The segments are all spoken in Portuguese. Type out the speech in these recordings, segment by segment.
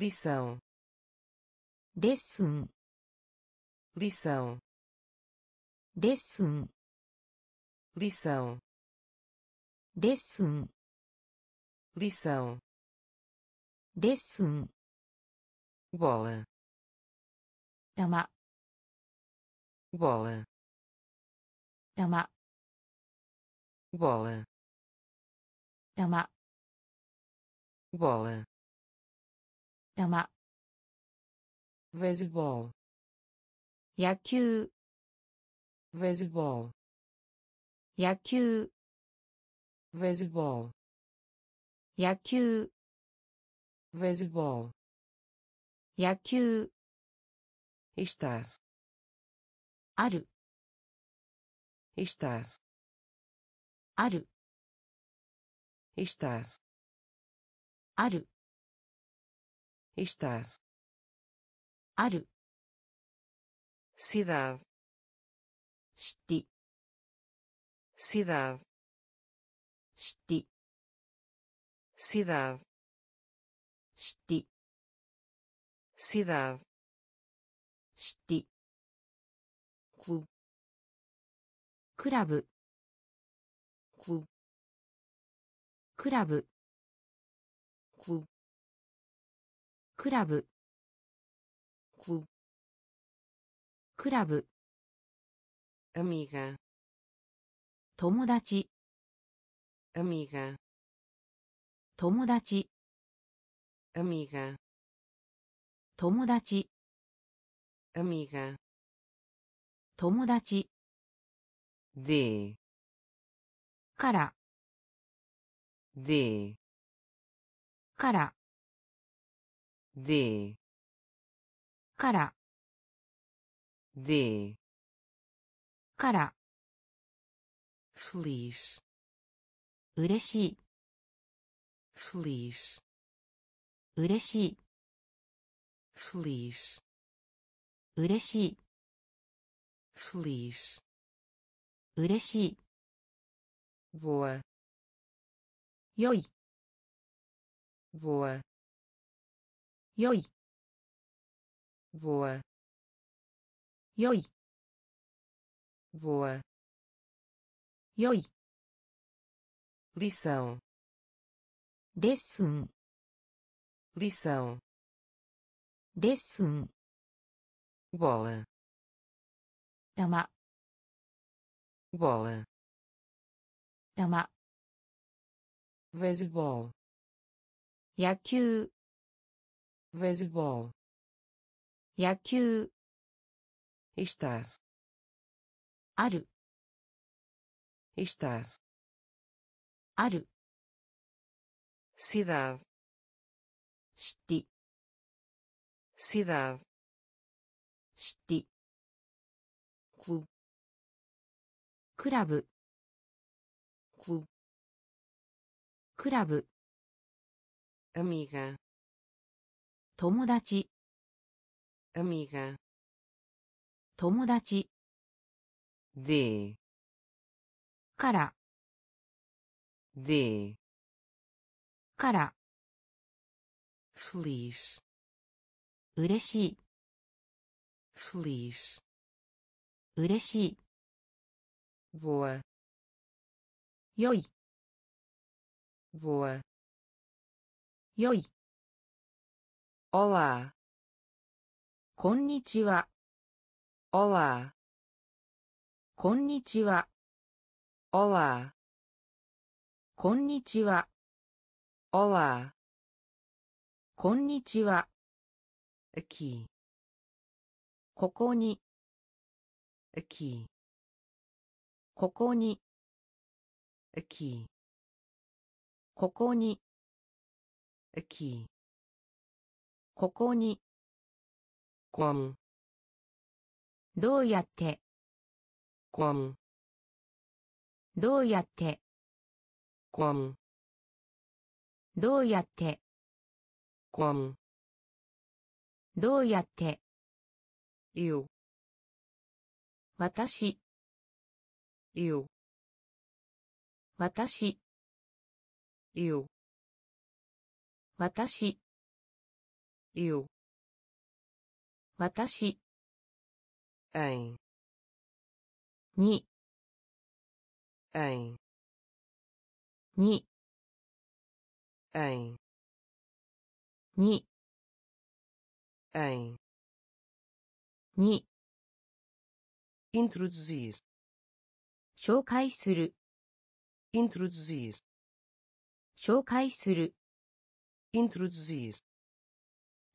lição. Lição. Lição. Lição. Lição. Lição. Lição. Lição. Bola. Tama. Bola. Tama. Bola. Tama. Bola. 玉。ベースボール。野球。ベースボール。野球。ベースボール。野球。ベースボール。野球。estar。ある。estar。ある。estar。ある。Estar. A る. Cidade. City. Cidade. City. Cidade. City. Cidade. City. club club club クラブ。クラブクラブ。アミガ友達。アミガ友達。アミガ友達。アミガ友達。でから。でから。でからでからフリース嬉しいフリース嬉しいフリース嬉しいフリーう嬉しい boa 良い boa Yoi. Voa. Yoi. Voa. Yoi. Lição. Lesson. Lição. Lesson. Bola. Tama. Bola. Tama. beisebol 野球 beisebol, Yaku. estar, aru, estar, aru, cidade, city, cidade, city, clube, clube, clube, clube, amiga. 友達、amiga 友達、de から、de から、feliz 嬉しい、feliz 嬉しい、boa 良い、boa 良い、olá. こんにちは、olá. こんにちは、olá. こんにちは、olá. こんにちは、aqui. ここに、aqui. ここに、aqui. ここに、aqui ここに、como どうやって、como どうやって、como どうやって、como どうやって、eu 私、eu 私、私、eu 私 em に em に em に em に introduzir 紹介する introduzir 紹介する introduzir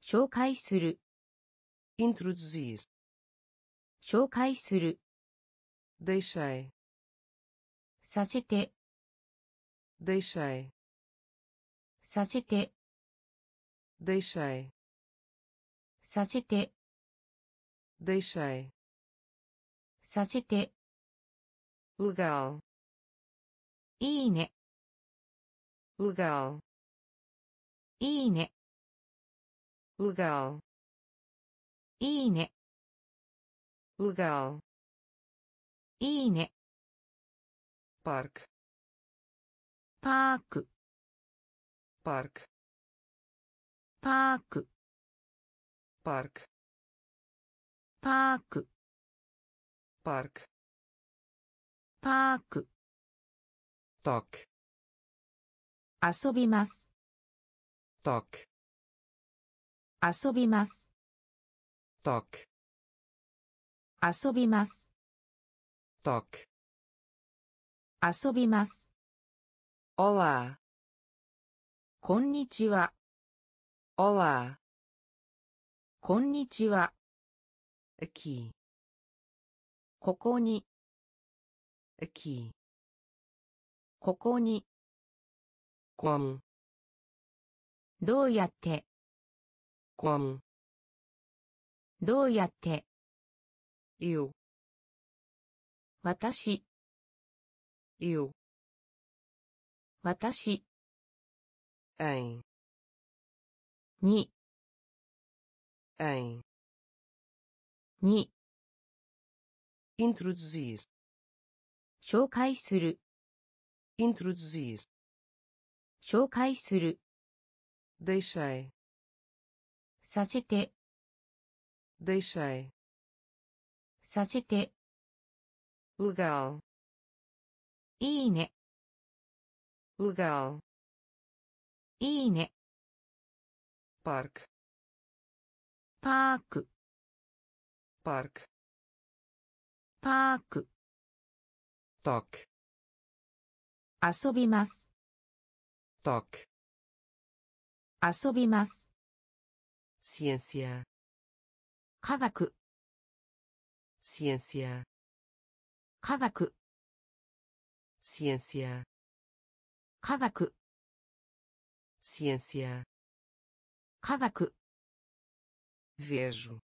紹介する introduzir 紹介する deixei させて deixei させて deixei させて deixei させて legal いいね legal いいね legal いいね legal いいね parque パーク parque パーク parque パーク parque パーク toque 遊びます toque 遊びます。Toque 遊びます。Toque 遊びます。Olá こんにちは。Olá こんにちは。Aqui ここに。Aqui ここに。Como どうやって？Como どうやって eu 私 eu 私 em に em に introduzir 紹介する introduzir 紹介する deixei させて deixei させて legal いいね legal いいね parque パーク parque パーク toque 遊びます toque 遊びます ciência 科学 ciência 科学 ciência 科学 ciência 科学 vejo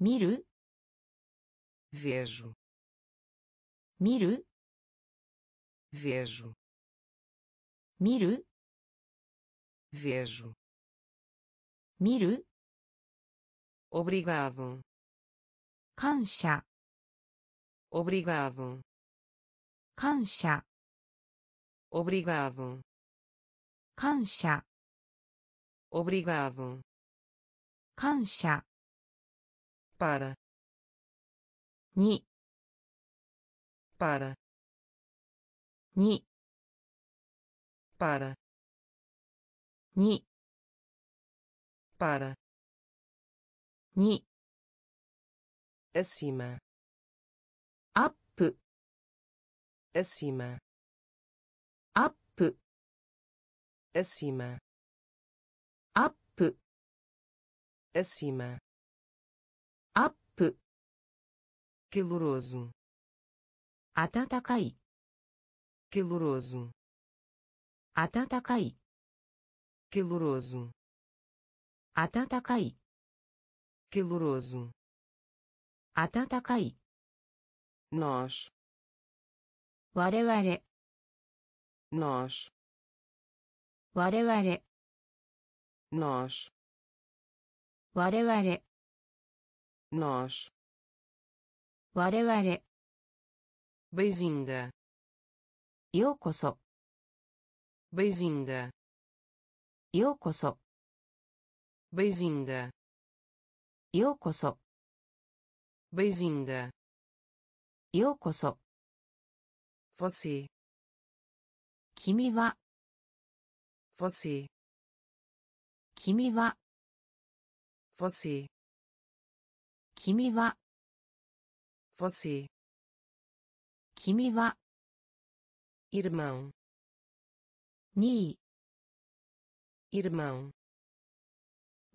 見る vejo 見る vejo 見る vejo 見る obrigado 感謝 obrigado 感謝 obrigado 感謝 obrigado 感謝 para に para に para に para. Ni. Acima. Up. Acima. Up. Acima. Up. Acima. Up. Caloroso. Atatakai. Caloroso. Atatakai. Caloroso. Atatakai. Caloroso. Atatakai. Nós. Wareware. Nós. Wareware. Nós. Wareware. Nós. Wareware. Bem-vinda. Yokoso. Bem-vinda. Yokoso. Bem-vinda. Yokoso. Bem-vinda. Yokoso. Você. Kimi wa. Você. Kimi wa. Você. Kimi wa. Você. Kimi wa. Irmão. Ni. Irmão.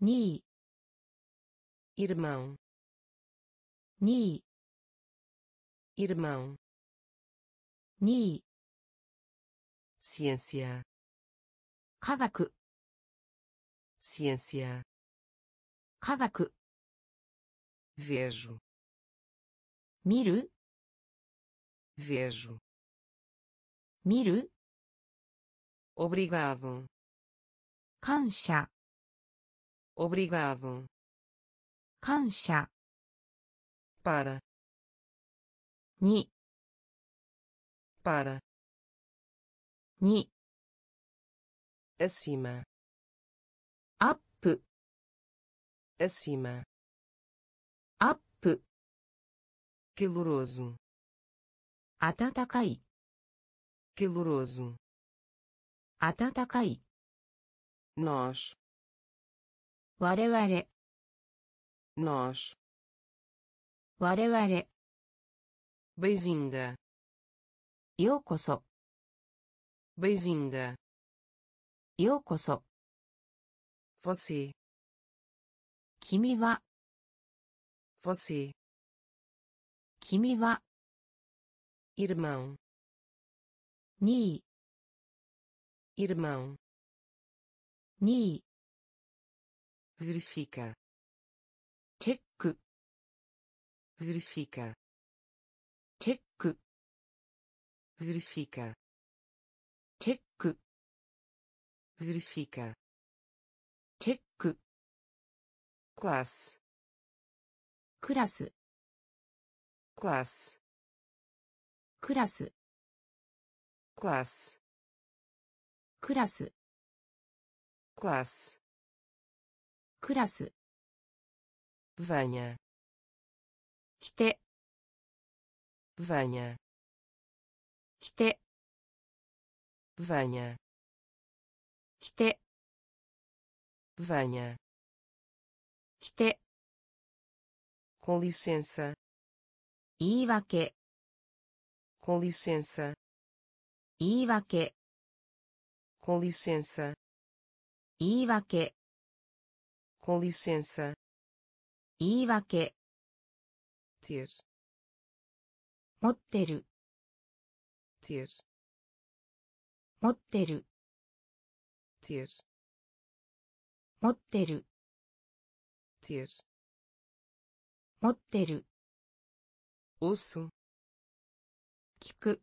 Ni. Irmão. Ni. Irmão. Ni. Ciência. Kagaku. Ciência. Kagaku. Vejo. Miru. Vejo. Miru. Obrigado. Kansha. Obrigado. 感謝 Para. に Para. に Acima. アップ Acima. アップ Caloroso. 暖かい Caloroso. 暖かい Nós. 我々 Nós. 我々 Bem-vinda. ようこそ Bem-vinda. ようこそ Você. 君は Você. 君は Irmão. に Irmão. に verifica check verifica check verifica check verifica check class クラスクラスクラスクラスクラスクラスクラス Venha. 来て Venha. 来て Venha. 来て Venha. 来て Com licença. 言い訳 Com licença. 言い訳 Com licença. 言い訳 Com licença. 言い訳 Ter. 持ってる Ter. 持ってる Ter. 持ってる Ter. 持ってる Ouço. 聞く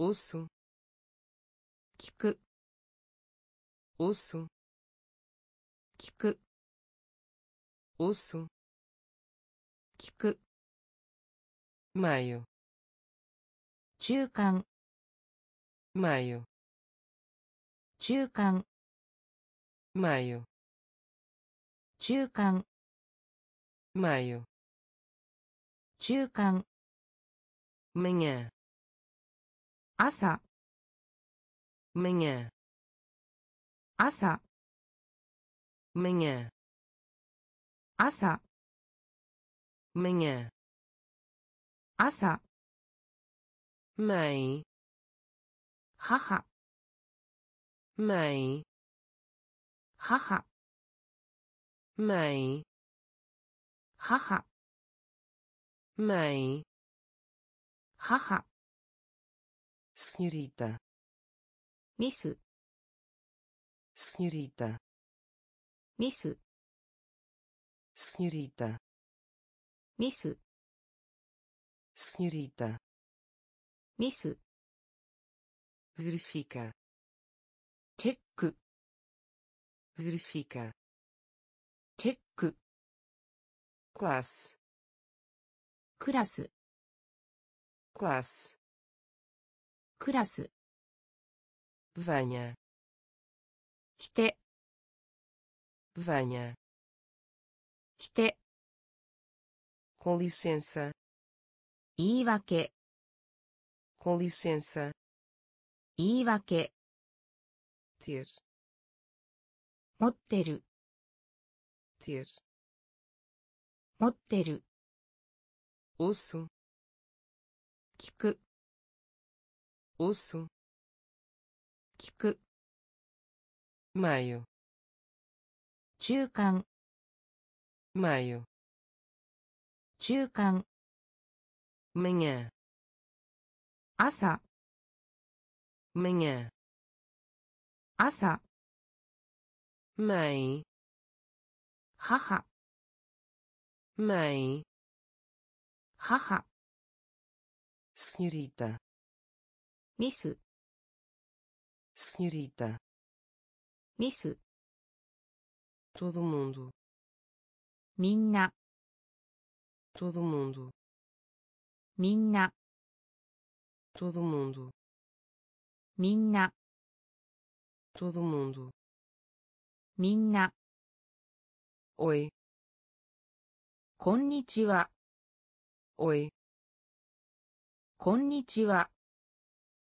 Ouço. 聞く Ouço. 聞く。おそ。聞く。まよ。中間。まよ。中間。まよ。中間。まよ。中間。めげ。朝。めげ。朝。manhã Asa. À. Manhã. Asa. À. Mãe. Haha. Mãe. Haha. Mãe. Haha. Mãe. Haha. Senhorita. Miss. Senhorita. ミス。Senhorita. Miss. Senhorita. Miss. Verifica. Check. Verifica. Check. Class. Class. Class. Class. Venha. 来て venha 来て com licença 言い訳 com licença 言い訳 ter 持ってる ter 持ってる osso 聞く osso 聞く meio 中間 meio 中間 manhã 朝 manhã 朝 mãe 母 mãe 母 senhorita ミス senhorita ミス todo mundo, minna, todo mundo, minna, todo mundo, minna, todo mundo, minna. oi, こんにちは。おい。こんにちは。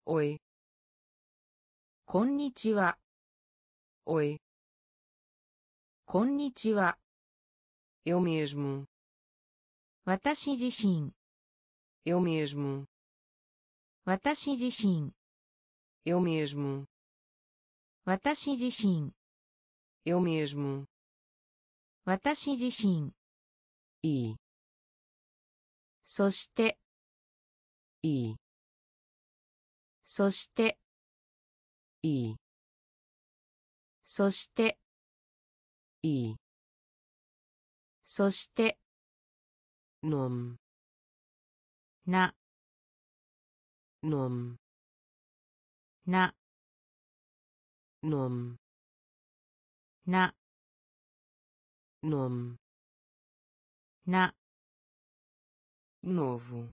おい。こんにちは。おい。こんにちは eu mesmo 私自身 eu mesmo 私自身 eu mesmo 私自身 eu mesmo 私自身 e そして e そして e そしてそして、のん。な。のん。な。のん。な。のん。な。novo。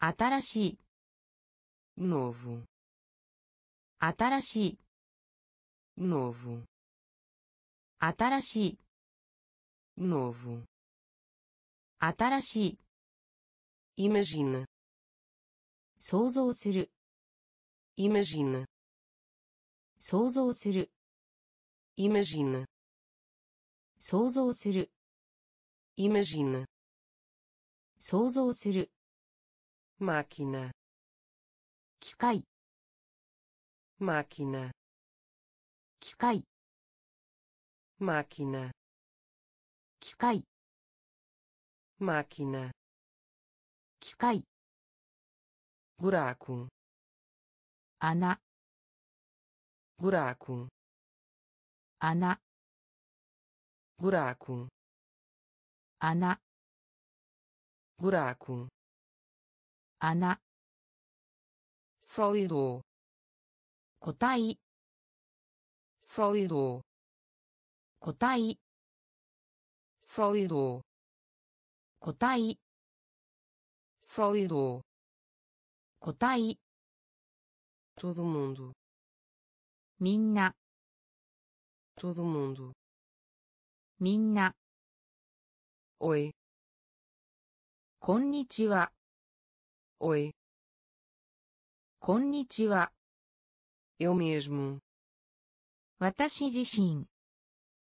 新しい。novo。新しい。novo。新しい novo 新しい imagina 想像する imagina 想像する imagina 想像する imagina 想像する máquina 機械 máquina 機械 máquina 機械 máquina 機械 buraco 穴 buraco 穴 buraco 穴 buraco 穴 sólido 個体 sólido 答え。ソリド固体ソリド固体トドモンドみんな。トドモンドみんな。おいこんにちは。おいこんにちは。Eu mesmo.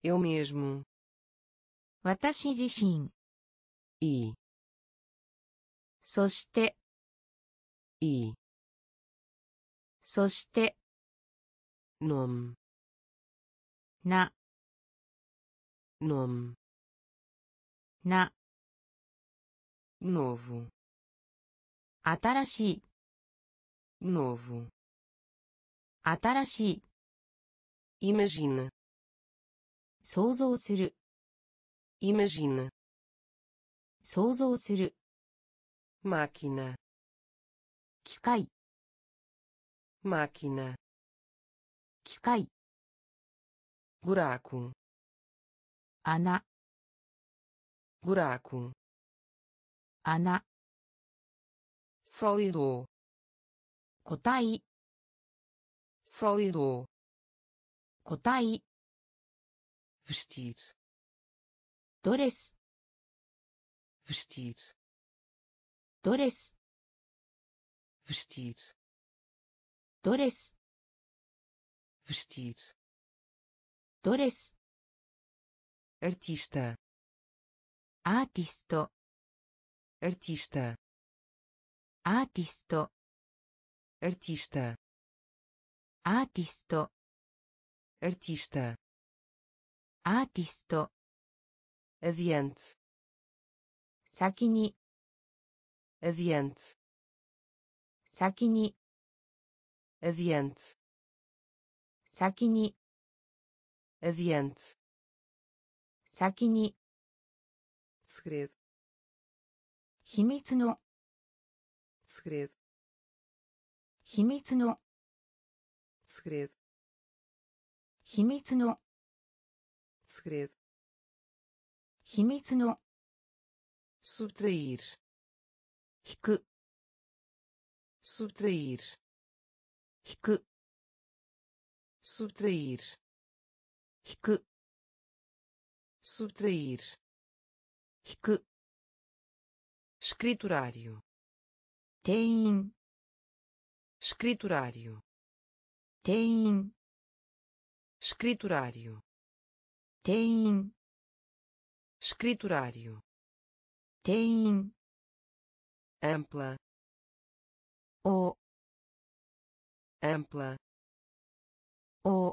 eu mesmo 私自身 e そして e そして nome な nome な novo 新しい novo 新しい imagina 想像する imagina 想像する máquina 機械 máquina 機械 buraco 穴 buraco 穴 sólido 個体 sólido 個体 vestir. Dores vestir. Dores vestir. Dores vestir. Dores artista. Artisto artista. Artisto artista. Artisto artista. アーティスト。アヴィンツ。先に。アヴィンツ。先に。アヴィンツ。先に。アヴィンツ。先に。スクレード。秘密の。スクレード。秘密の。スクレード。秘密の。segredo 秘密の subtrair 引く subtrair 引く subtrair 引く subtrair 引く escriturário 店員 escriturário 店員 escriturário tem escriturário. Tem ampla. O ampla. O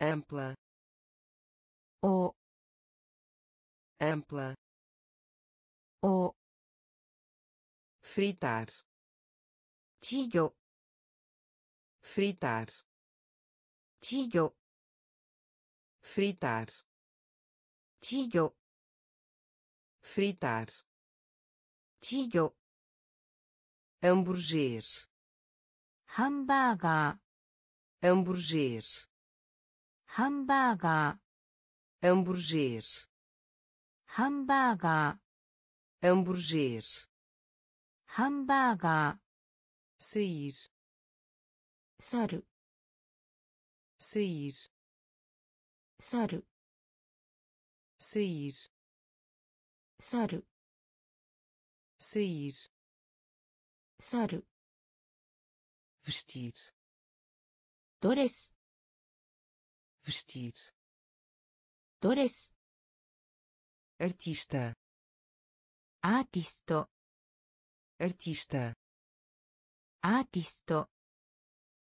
ampla. O ampla. O fritar. Tigo. Fritar. Tigo fritar. Tigio fritar. Tigio hambúrguer hambúrguer hambúrguer hambúrguer hambúrguer hambúrguer hambúrguer hambúrguer sair. Sair sair. 去る sair 去る sair 去る sair 去る vestir ドレス vestir ドレス artista アーティスト artista アーティスト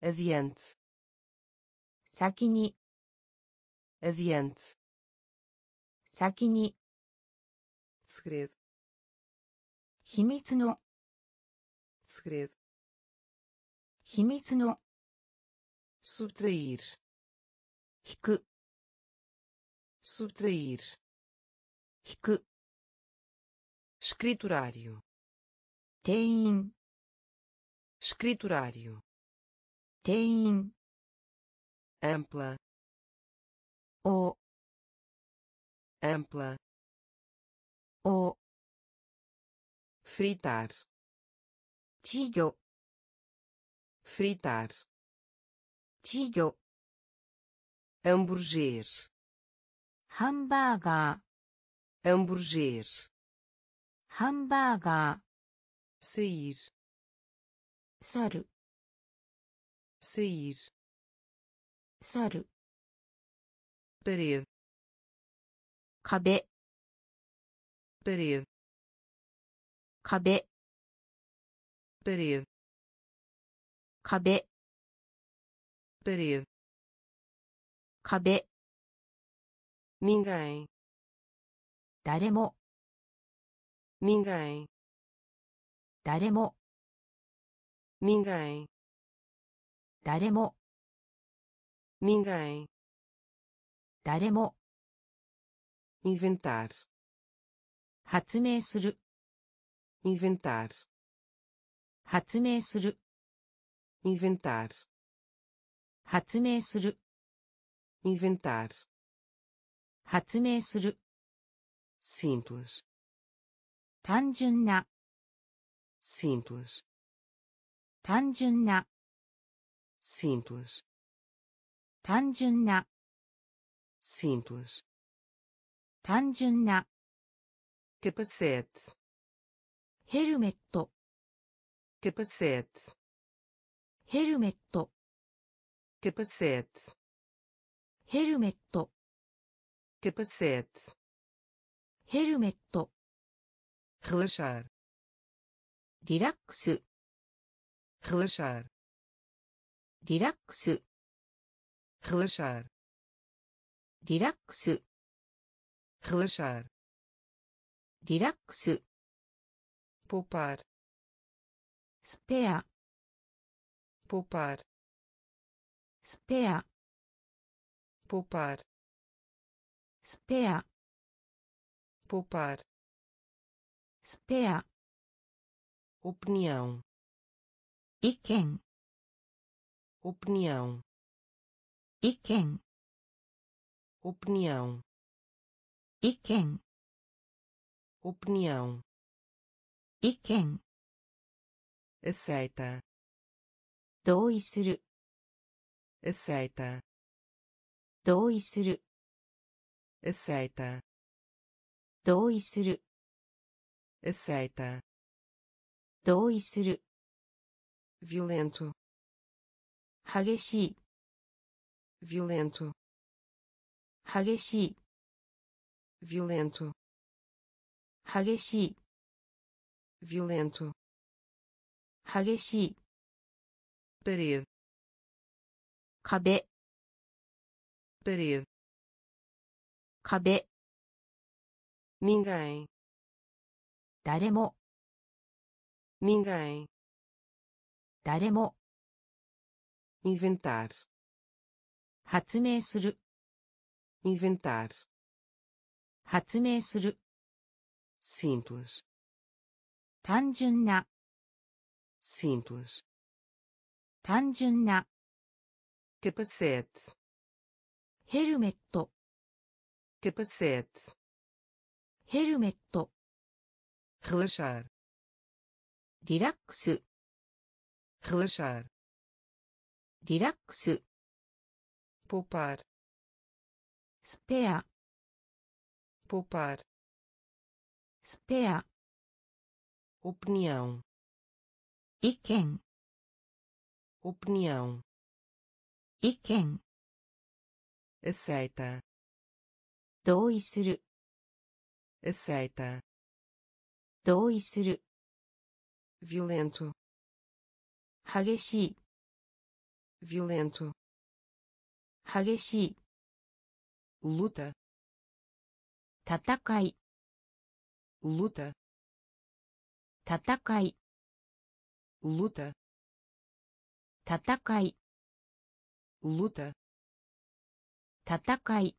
aviante 先に Adiante. Sakini. Segredo. Himitsu no. Segredo. Himitsu no. Subtrair. Hiku. Subtrair. Hiku. Escriturário. tem, Escriturário. tem, Ampla o. Ampla. O. Fritar. Tigo. fritar. Tigo. hambúrguer hambúrguer hamburger. Hambúrguer sair. Saru. Sair. Saru. Parede 壁 parede 壁 parede 壁 parede 壁 ninguém 誰も ninguém 誰も ninguém 誰も ninguém 誰も inventar 発明する inventar 発明する inventar 発明する inventar 発明する simples 単純な simples 単純な simples 単純な simples, 単純な capacete, ヘルメット capacete, ヘルメット capacete, ヘルメット capacete, ヘルメット relaxar, リラックス relaxar, リラックス relaxar, リラックス relaxar, リラックス poupar, スペア poupar, スペア poupar, スペア poupar, スペア opinião, 意見 opinião, 意見 opinião, 意見 opinião, 意見 aceita, 同意する aceita, 同意する aceita, 同意する aceita, 同意する violento, 激しい violento, 激しい violento, 激しい violento, 激しい parede, 壁 parede, 壁 ninguém, 誰も ninguém, 誰も inventar, 発明する inventar, 発明する simples, 単純な simples, 単純な capacete, ヘルメット capacete, ヘルメット relaxar, リラックス relaxar, リラックス poupar, Spea. Poupar. Spea. Opinião. E quem? Opinião. E quem? Aceita. Doi. Aceita. Doi. Violento. Hageshi. Violento. Hageshi luta, 戦い luta, 戦い luta, 戦い luta, 戦い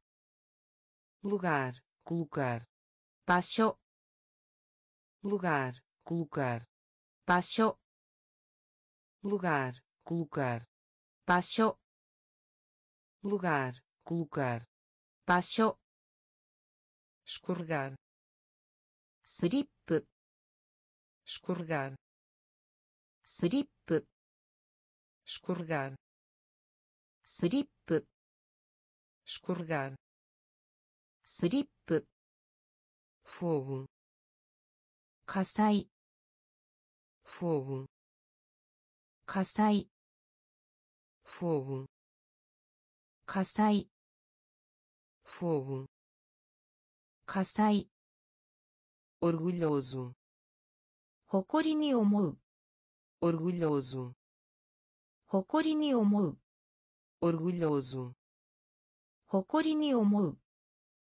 lugar, colocar, 場所 lugar, colocar, 場所 lugar, colocar, 場所 lugar, colocar, 場所 escorregar, スリップ escorregar, スリップ escorregar, スリップ escorregar, スリップ fogo, 火災 fogo, 火災 fogo, 火災 fogo, casai, orgulhoso, hokori ni omou, orgulhoso, hokori ni omou, orgulhoso, hokori ni omou,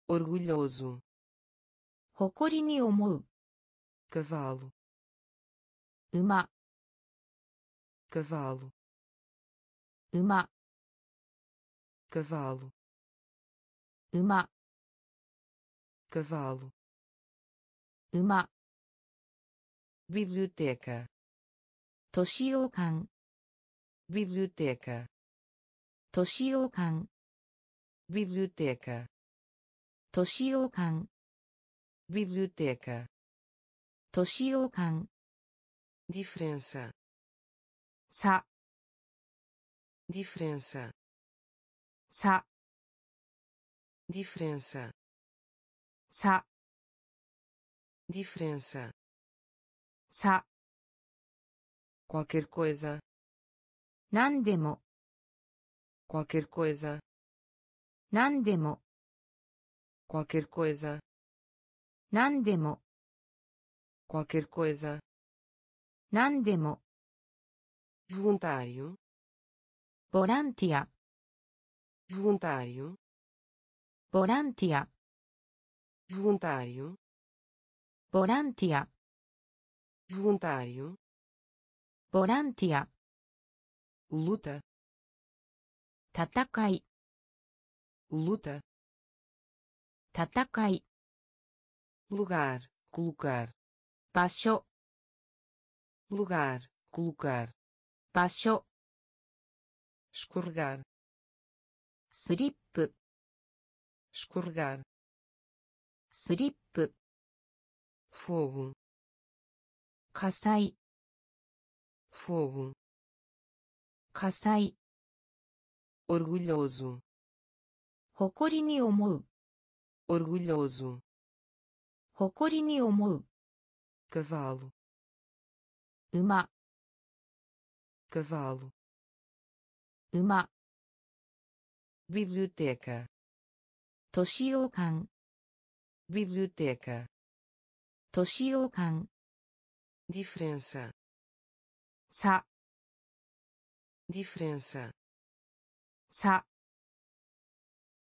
orgulhoso, hokori ni omou, cavalo, uma, cavalo, uma, cavalo. Uma. Cavalo. Uma. Biblioteca. Toshiokan. Biblioteca. Toshiokan. Biblioteca. Toshiokan. Biblioteca. Toshiokan. Diferença. Sa. Diferença. Sa diferença. Sa. Diferença. Sa. Qualquer coisa. Nandemo. Qualquer coisa. Nandemo. Qualquer coisa. Nandemo. Qualquer coisa. Nandemo. Voluntário. Volantia voluntário. Borantia. Voluntário. Borantia. Voluntário. Borantia. Luta. Tatakai. Luta. Tatakai. Lugar, colocar. Basho. Lugar, colocar. Basho. Escorregar. Slip escorregar スリップ fogo 火災 fogo 火災 orgulhoso 誇りに思う orgulhoso 誇りに思う cavalo 馬 cavalo 馬 biblioteca 年洋館 biblioteca 年洋館 diferença 差 diferença 差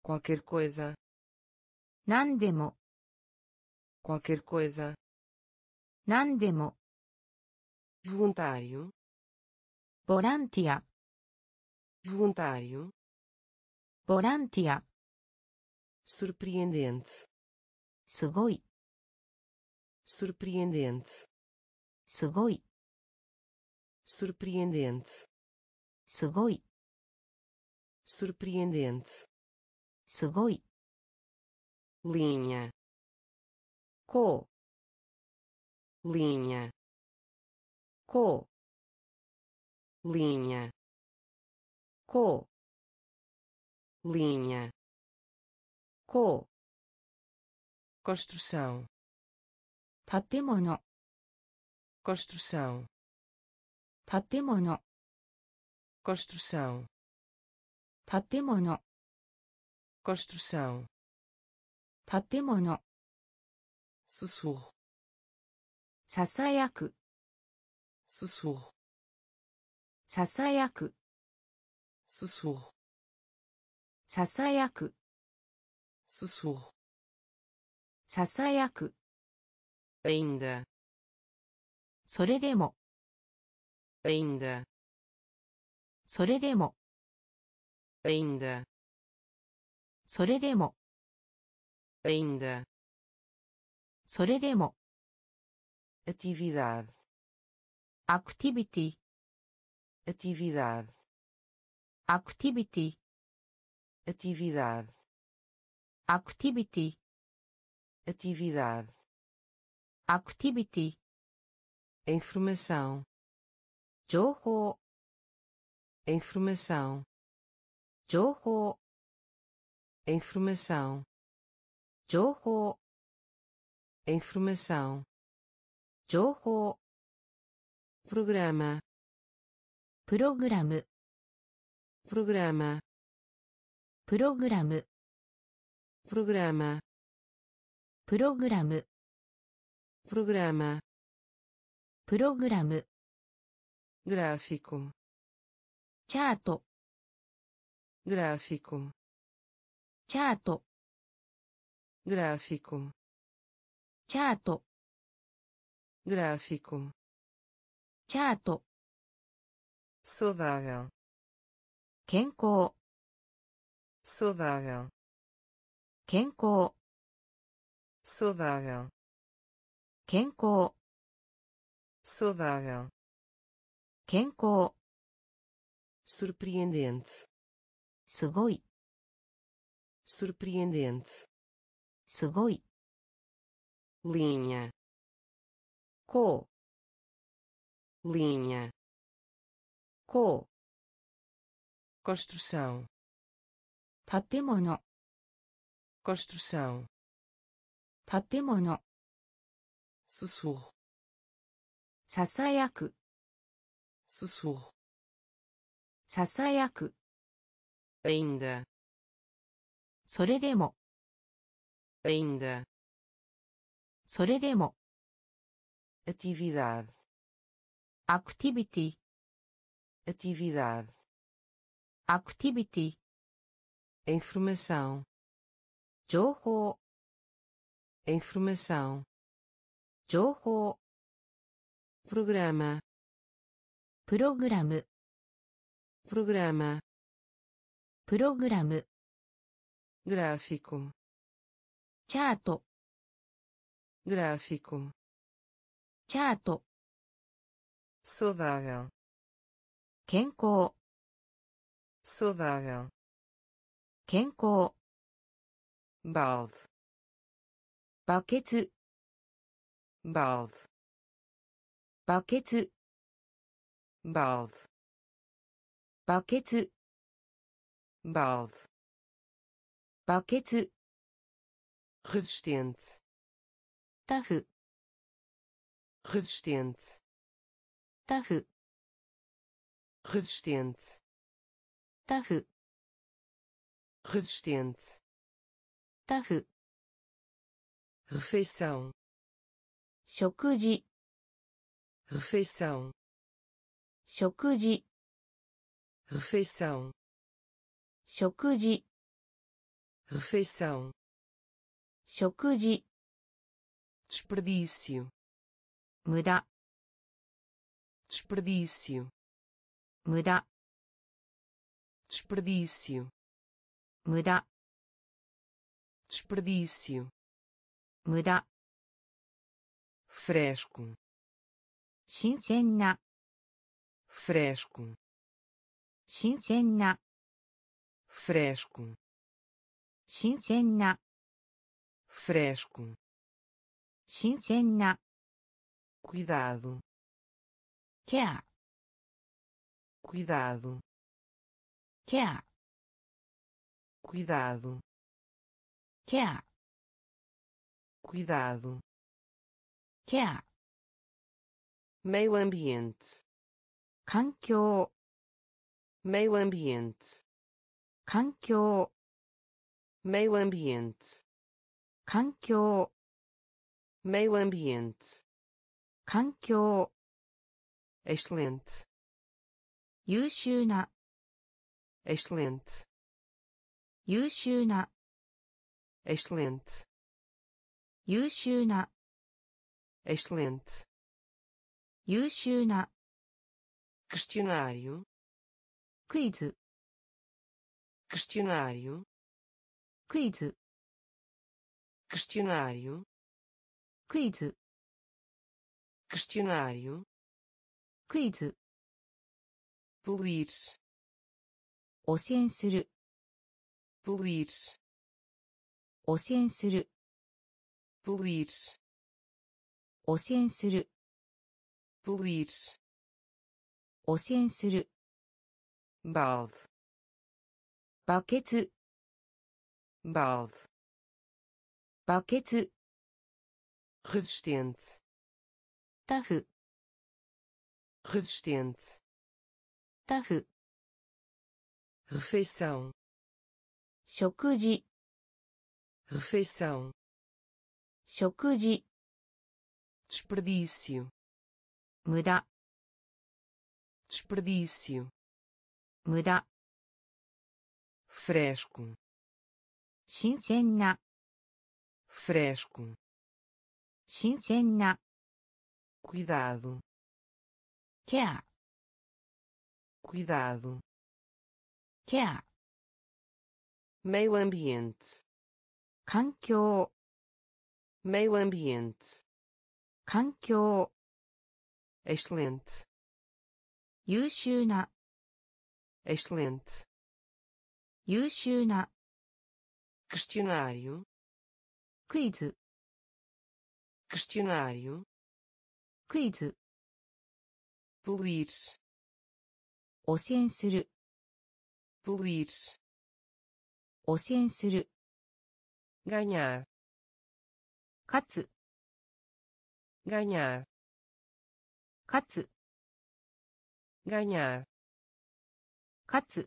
qualquer coisa 何でも qualquer coisa 何でも voluntário voluntária voluntário voluntária surpreendente すごい surpreendente すごい surpreendente すごい surpreendente すごい linha こう linha こう linha こう linha こ construção う建物 construção 建物 construção 建物 construção 建物 sussurro ささやく sussurro ささやく sussurro ささやく sussurro sasaya ku ainda それでも ainda それでも ainda それでも ainda それでも atividade activity atividade activity atividade アクティビティ atividade アクティビティ informação 情報 informação 情報 informação 情報 informação 情報 programa プログラム programa プログラム programa プログラム programa プログラム gráfico チャート gráfico チャート gráfico チャート gráfico チャート saudável 健康 saudável 健康 saudável 健康 saudável 健康 surpreendente すごい surpreendente すごい linha こう linha こ construção う建物 construção 建物 sussurro ささやく sussurro ささやく ainda それでも ainda それでも atividade アクティビティ atividade アクティビティ informação 情報。Informação. 情報。Programa. プログラムプログラムプログラムグラフィコチャートグラフィコチャートソダーガン健康ソダーガン健康 balde. Bucket balde. Bucket balde. Bucket balde. Bucket resistente. Taf resistente. Taf resistente. Taf resistente. タフ resistente タフ refeição 食事 refeição 食事 refeição 食事 refeição 食事 desperdício 無駄 desperdício 無駄 desperdício 無駄 desperdício 無駄 fresco 新鮮な fresco 新鮮な fresco 新鮮な fresco 新鮮な cuidado ケア cuidado ケア cuidado ケア cuidado ケア meio ambiente 環境 meio ambiente 環境 meio ambiente 環境 meio ambiente 環境 excelente 優秀な excelente 優秀な excelente 優秀な excelente 優秀な questionário クイズ questionário クイズ questionário クイズ questionário クイズ poluir 汚染する poluir 汚染する poluir 汚染する poluir 汚染する balde バケツ balde バケツ resistente タフ resistente タフ refeição 食事 refeição 食事 desperdício 無駄 desperdício 無駄 fresco 新鮮な fresco 新鮮な cuidado ケア cuidado ケア meio ambiente 環境 meio ambiente 環境 excelente 優秀な excelente 優秀な questionário クイズ questionário クイズ poluir 汚染する poluir 汚染する Гоняю. Кац. Гоняю. Кац. Гоняю. Кац.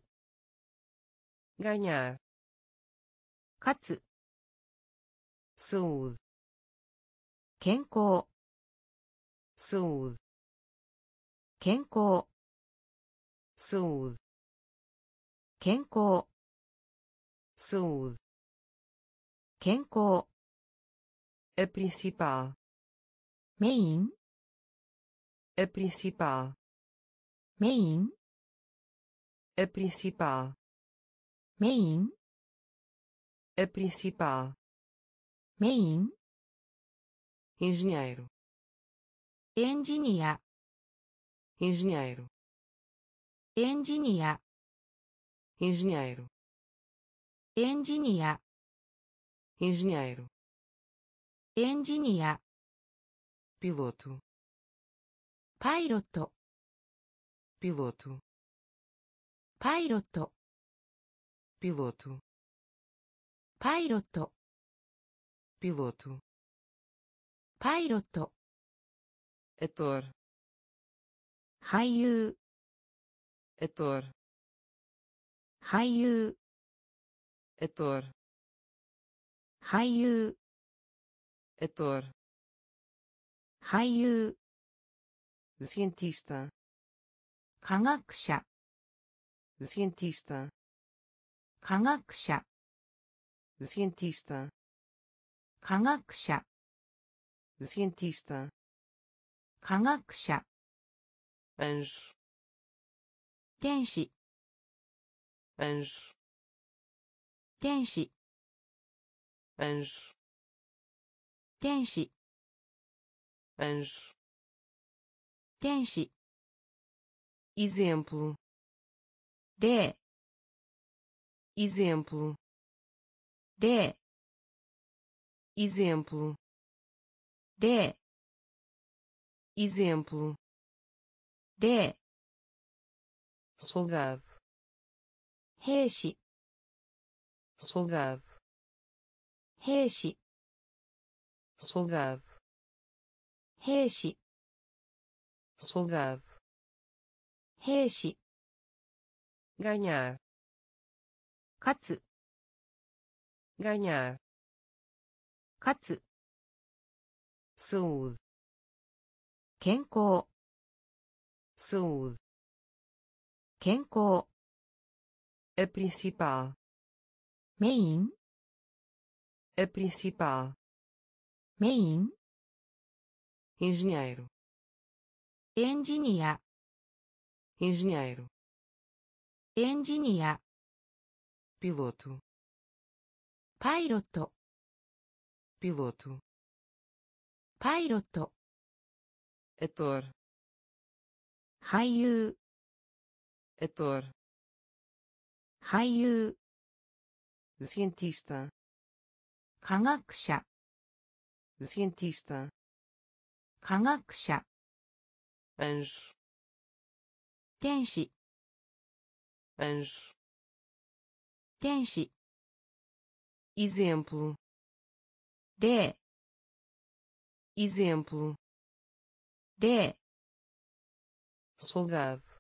Гоняю. Кац. Суд. 健康 Soul. 健康 Soul. 健康 Soul. Kenko, a principal. Main. A principal. Main. A principal. Main. A principal. Main. Engenheiro. Engenharia engenheiro. Engenharia engenheiro. Engenharia engenheiro, engenharia, piloto, piloto, piloto, piloto, piloto, piloto, piloto, piloto, ator, 俳優 ator 俳優 ator 俳優 ator 俳優 cientista 科学者 cientista 科学者 cientista 科学者 cientista 科学者 anjo 天使 anjo 天使 anjo, tenshi, anjo, tenshi, exemplo, de, exemplo, de, exemplo, de, exemplo, de, soldado, reishi, soldado. 兵士 soldado 兵士 soldado 兵士 ganhar 勝つ ganhar 勝つ saúde 健康 saúde 健康 a principal メイン A principal. Main. Engenheiro. Engineer. Engenheiro. Engineer. Piloto. Piloto. Piloto. Piloto. Ator. Haiyu. Ator. Haiyu. Cientista. 科学者 cientista 科学者 anjo 天使 anjo 天使 exemplo 例 exemplo 例 soldado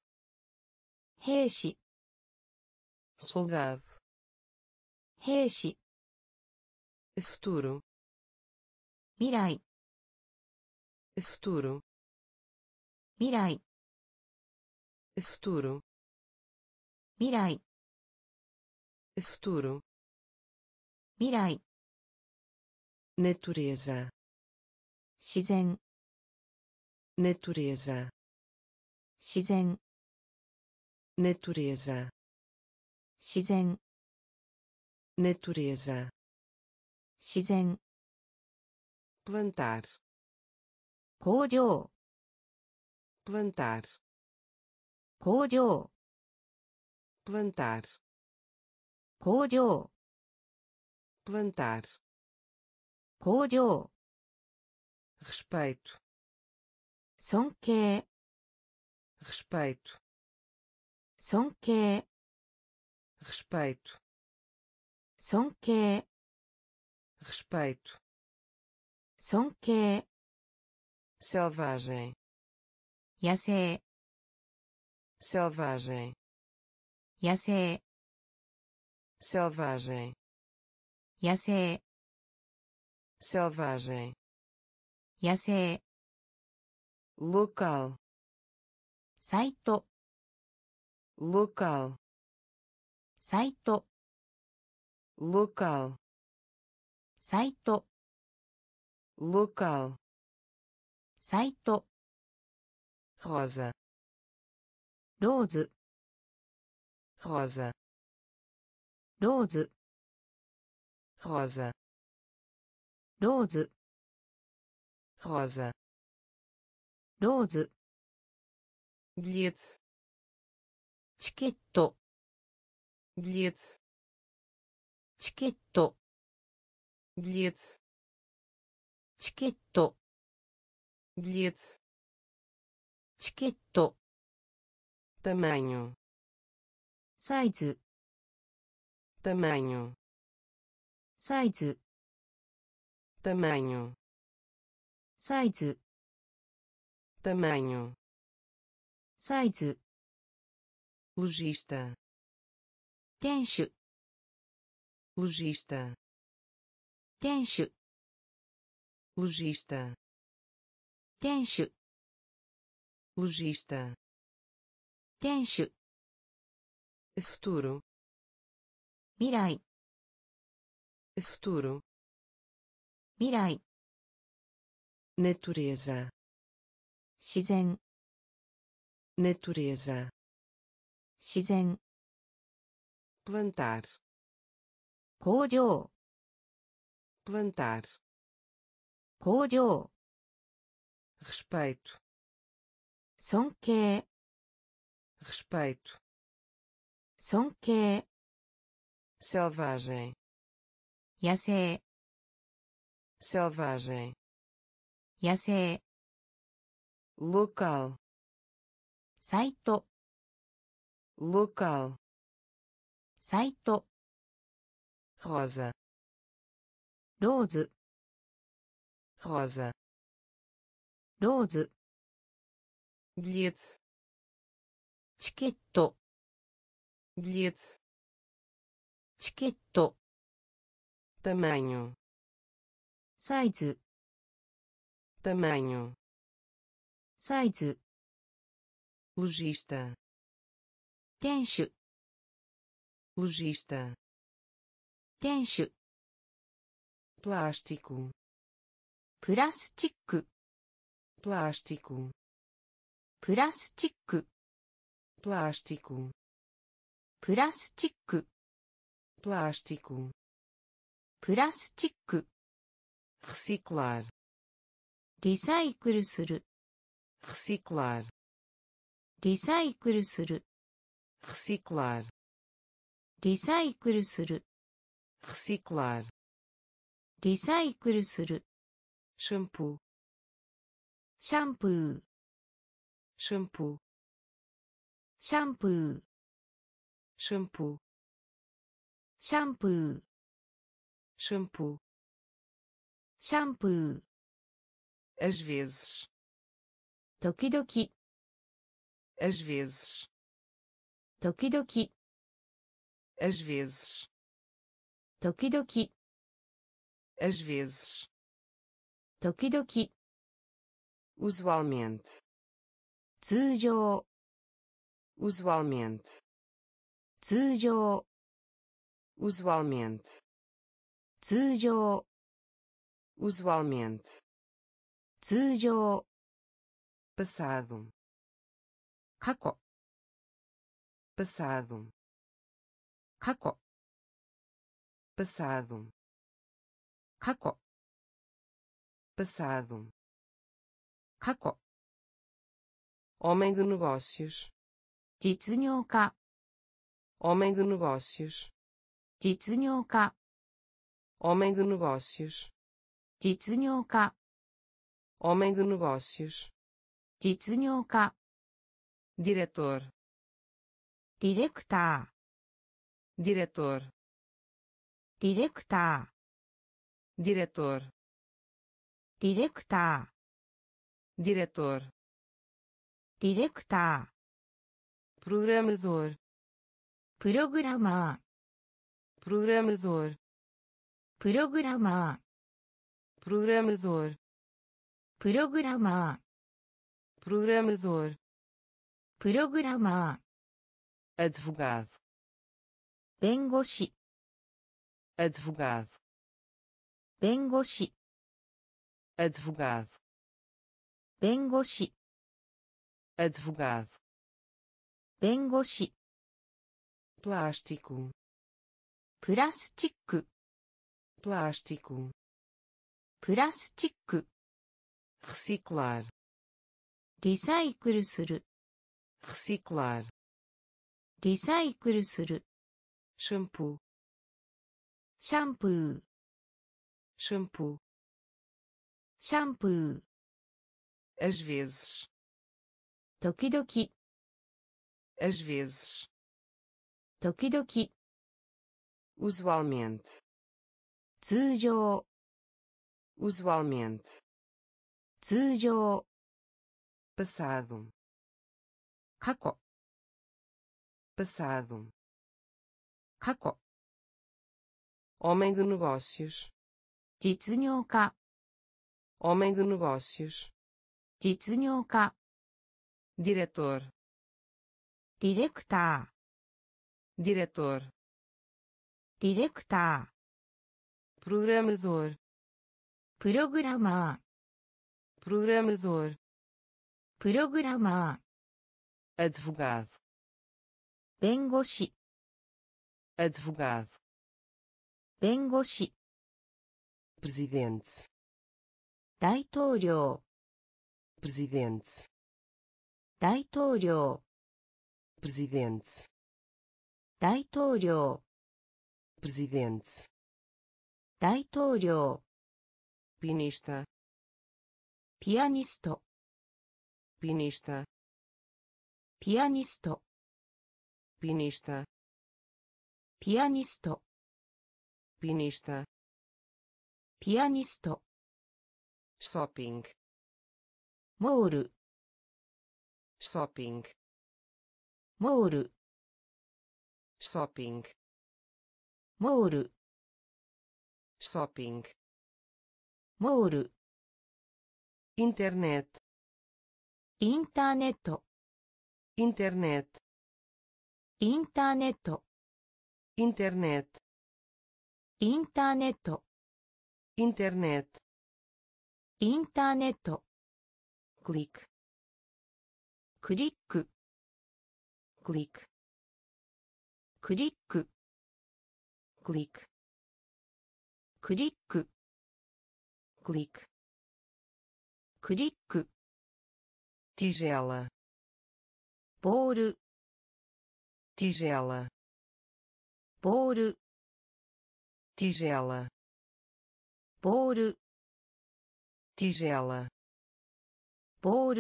兵士 soldado 兵士 Futuro 未来 futuro 未来 futuro 未来 futuro 未来 natureza 自然 natureza 自然 natureza 自然 natureza 自然 plantar 工場 plantar 工場 plantar 工場 plantar 工場 respeito 尊敬 respeito 尊敬 respeito 尊敬 respeito, sonquei, é selvagem, yasei, é selvagem, yasei, é selvagem, yasei, selvagem, yasei, local, site, local, site, local. サイト、local, サイト、rosa, ローズ、rosa, ローズ、rosa, ローズ、rosa, ローズ、bilhete, チケッ ト、 bilhete, チケット、 bilhete, チケット、 bilhete, チケット、 tamanho, サイズ、 tamanho, サイズ、 tamanho, サイズ、 tamanho, サイズ、 logista, 店主、 logista, 店主、 logista, 店主、 logista, 店主、 futuro, 未来、 futuro, 未来、 natureza, 自然、 natureza, 自然、 plantar, 工場、 plantar, 工場、 respeito, 尊敬、 respeito, 尊敬、 selvagem, 野生、 selvagem, 野生、 local, サイト、 local, サイト、 rosa, ローズ。ローズ。ロー。リッツ。チケット。ビリッツ。チケット。タマニョ。サイズ。タマニョ。サイズ。ロジスタ。店主。ロジスタ。店主。plástico, plástico, plástico, plástico, plástico, plástico, plástico, plástico, reciclar, リサイクルする。reciclar リサイクルする。reciclar リサイクルする。reciclar Recycle する. Shampoo. Shampoo. Shampoo. Shampoo. Shampoo. Shampoo. Shampoo. Shampoo. Às vezes. Tokidoki. Às vezes. Tokidoki. Às vezes. Tokidoki. Às vezes. Tokidoki às vezes, 時々、 usualmente, 通常、 usualmente, 通常、 usualmente, 通常、 usualmente, 通常、 passado, 過去、 passado, 過去、 passado, 過去、 passado, 過去、 homem de negócios, 実業家、 homem de negócios, 実業家、 homem de negócios, 実業家、 homem de negócios, 実業家、 diretor, ディレクタ diretor, ー、ディレクタ diretor ディレクタ diretor ー、 diretor. Director. Diretor. Director. Programador. Programar. Programador. Programar. Programador. Programar. Programador. Programar. Advogado. Bengoshi, advogado. 弁護士、 advogado 弁護士、 advogado 弁護士、 plástico プラスチック、 plástico プラスチック、 reciclar リサイクルする、 reciclar リサイクルする、 shampoo シャンプー、 shampoo シャンプー、 às vezes 時々、 às vezes 時々、 usualmente 通常、 usualmente 通常、 passado 過去、 passado 過去、 homem de negócios 実業家、 homem de negócios 実業家、 diretor ディレクタ diretor ー、ディレクタ programador ー、プログラマー、 programador プログラマー、 advogado 弁護士、 advogado 弁護士、 Presidente 大統領、presidente 大統領、presidente 大統領、presidente 大統領、pianista ピアニスト、pianista ピアニスト。ショッピングモールショッピングモールショッピングモールショッピングモールインターネットインターネットインターネットインターネットインターネットインターネット Internet. インターネット。クリック。クリック。クリック。クリック。クリック。クリック。クリック。クリック。Tigela. Bolo. Tigela. Bolo. Tigela. por tigela. Por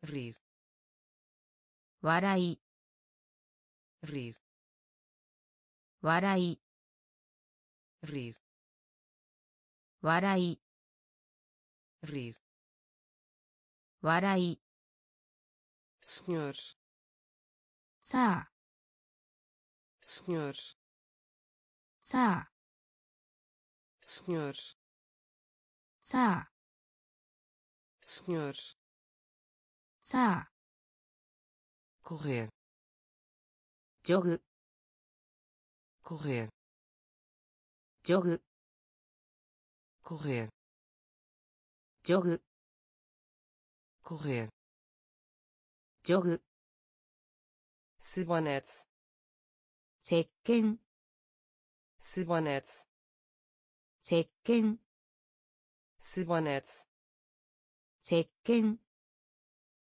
rir. Warai rir. Warai rir. Warai rir. Warai senhor. Sa senhor. Sa senhor, sa, senhor, sa, correr, jog, correr, jog, correr, jog, correr, jog, すぼねつ石鹸すぼねつ石鹸スバネツ石鹸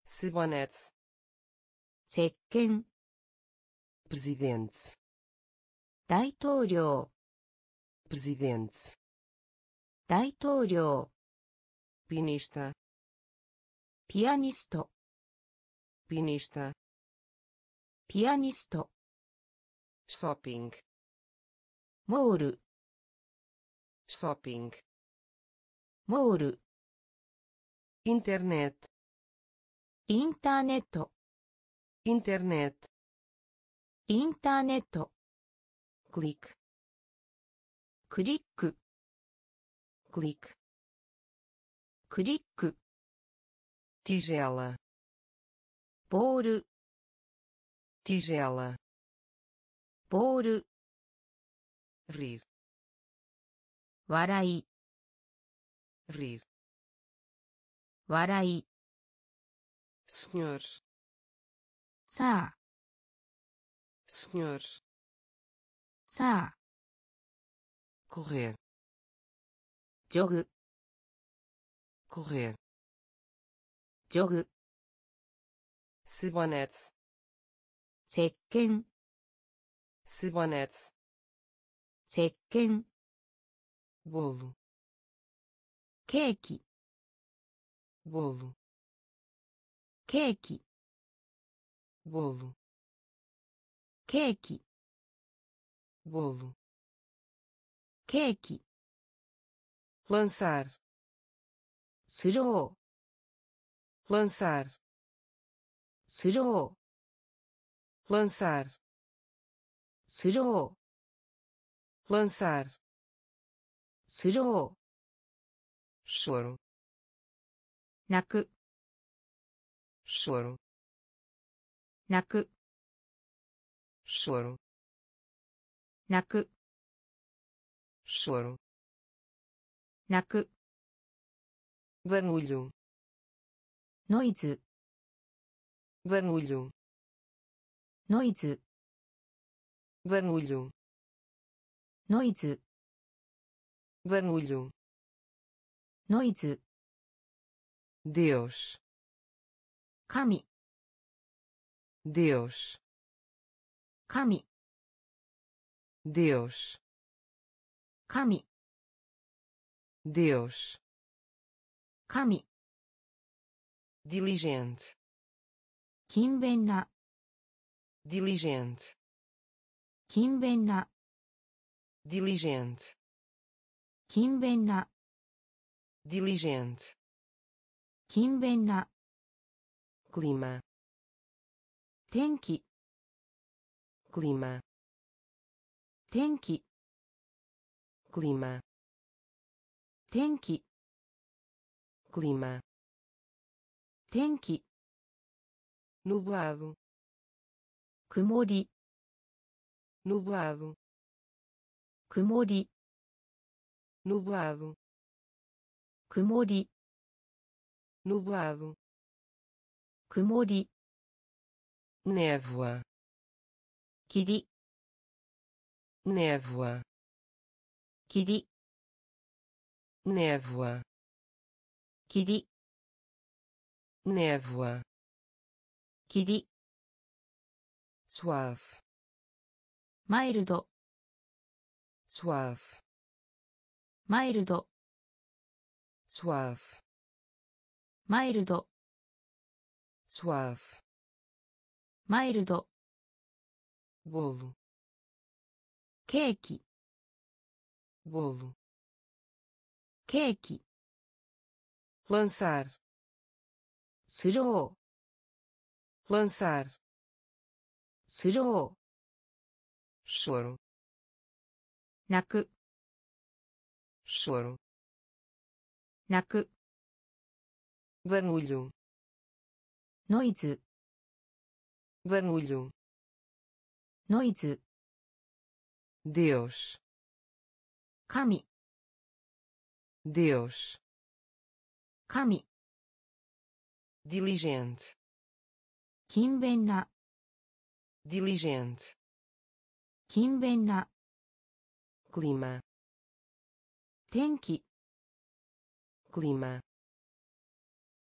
スバネツ石鹸プレゼデンツ大統領プレゼデンツ大統領ピニスタピアニストピニスタピアニストショッピングモール shopping モール internet インターネット internet インターネット click クリック click クリック tigela ボール tigela ボール rir 笑い rir 笑い senhor さあ senhor さあ correr ジョグ correr ジョグ sabonete 石鹸 sabonete 石鹸 bolo. Cake. Bolo. Cake. Bolo. Cake. Bolo. Cake. Lançar. Slow lançar. Slow lançar. Slow lançar. スロー lançar スロ choro ー泣く choro 泣く choro 泣く choro 泣く barulho ノイズ barulho ノイズ barulho ノイズ Barulho. Noise. Deus. Kami. Deus. Kami. Deus. Kami. Deus. Kami. Diligente. Kinbenna. Diligente. Kinbenna. Diligente. 勤勉な diligente 勤勉な clima 天気 clima 天気 clima 天気 clima 天気 nublado 曇り nublado 曇り nublado, kumori, nublado, kumori, névoa, kiri, névoa, kiri, névoa, kiri, névoa, kiri, suave, mild, suave. マイルド suave マイルド suave マイルド bolo ケーキ bolo ケーキ lançar スロ lançar ースロ choro ー泣く choro 泣く barulho ノイズ barulho ノイズ Deus 神 Deus 神 diligente 勤勉な diligente 勤勉な clima 天気 clima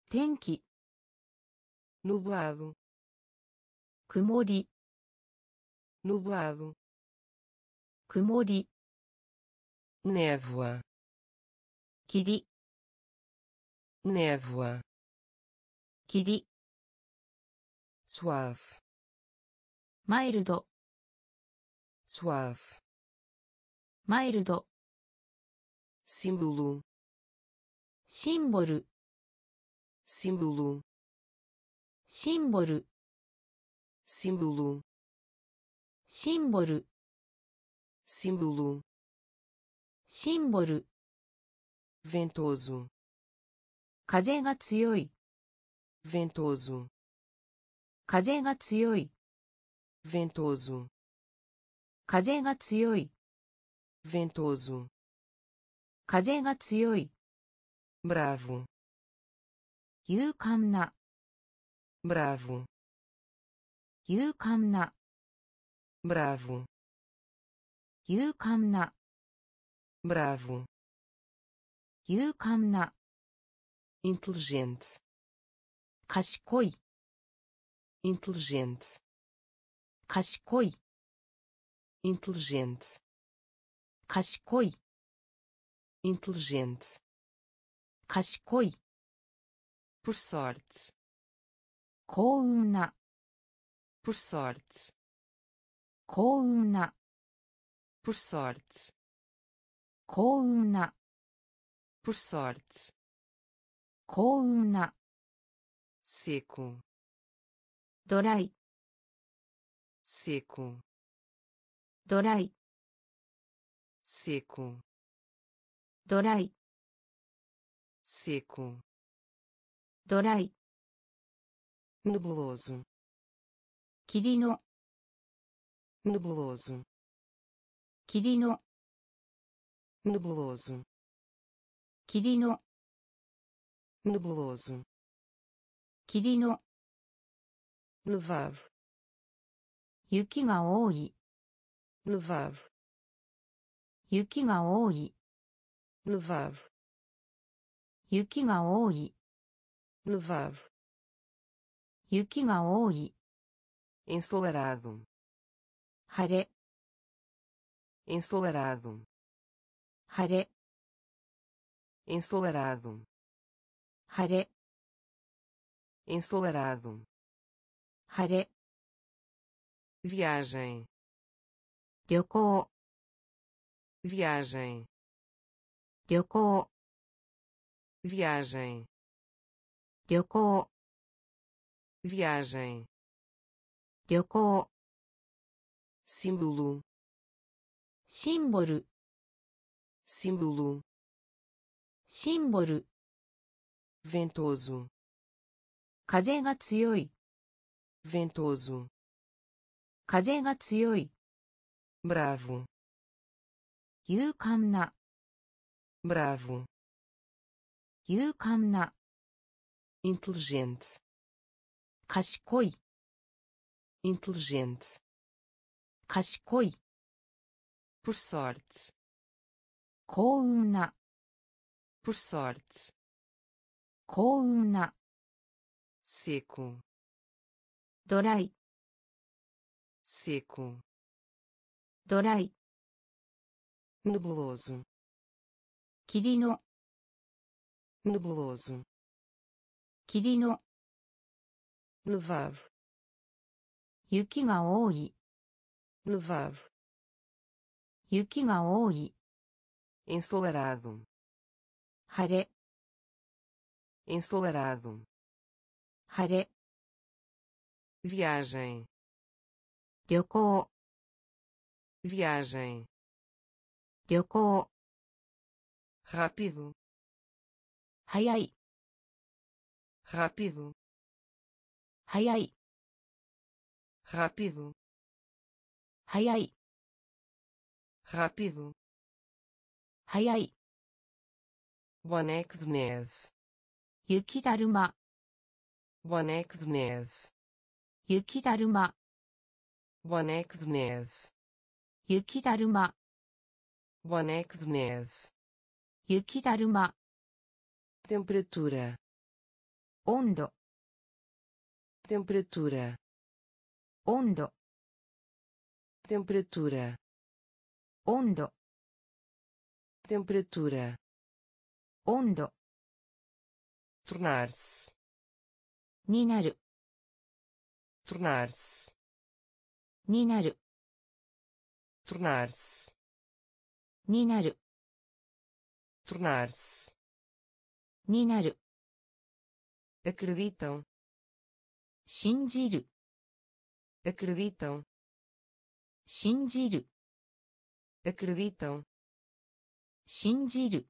天気 nublado 曇り nublado 曇り névoa 霧 névoa 霧 suave マイルド suave マイルド símbolo, símbolo, símbolo, símbolo, símbolo, símbolo, símbolo, símbolo, ventoso, 風が強い ventoso 風が強い ventoso 風が強い ventoso 風が強い bravo 勇敢な bravo 勇敢な bravo 勇敢な bravo 勇敢な inteligente 賢い inteligente 賢い inteligente 賢い inteligente, cascoi, por sorte, coluna, por sorte, coluna, por sorte, coluna, por sorte, seco, dorai, seco, dorai, seco. ドライ seco ドライ nebuloso 霧の nebuloso 霧の nebuloso 霧の nebuloso 霧の nevado 雪が多い nevado 雪が多い nevado 雪が多い nevado 雪が多い ensolarado 晴れ ensolarado 晴れ ensolarado 晴れ ensolarado 晴れ viagem 旅行 viagem 旅行 viagem 旅行 viagem 旅行 símbolo シンボル símbolo シンボル ventoso 風が強い ventoso 風が強い bravo 勇敢な bravo 勇敢な inteligente 賢い inteligente 賢い por sorte 幸運な por sorte 幸運な seco ドライ seco ドライ nebuloso Quirino. Nebuloso. Quirino. Nevado. Yuki ga ooi. Nevado. Yuki ga. Ensolarado. Hare. Ensolarado. Hare. Viagem. Ryoko. Viagem. Ryoko rápido. Hayai rápido. Hayai rápido. Hayai rápido. Hayai boneco de neve. Yukidaruma boneco de neve. Yukidaruma boneco de neve. Yukidaruma boneco de neve. 雪だるま temperatura 温度 temperatura 温度 temperatura 温度 temperatura 温度 tornar-se になる tornar-se になる tornar-se になる tornar-se になる acreditam 信じる acreditam 信じる acreditam 信じる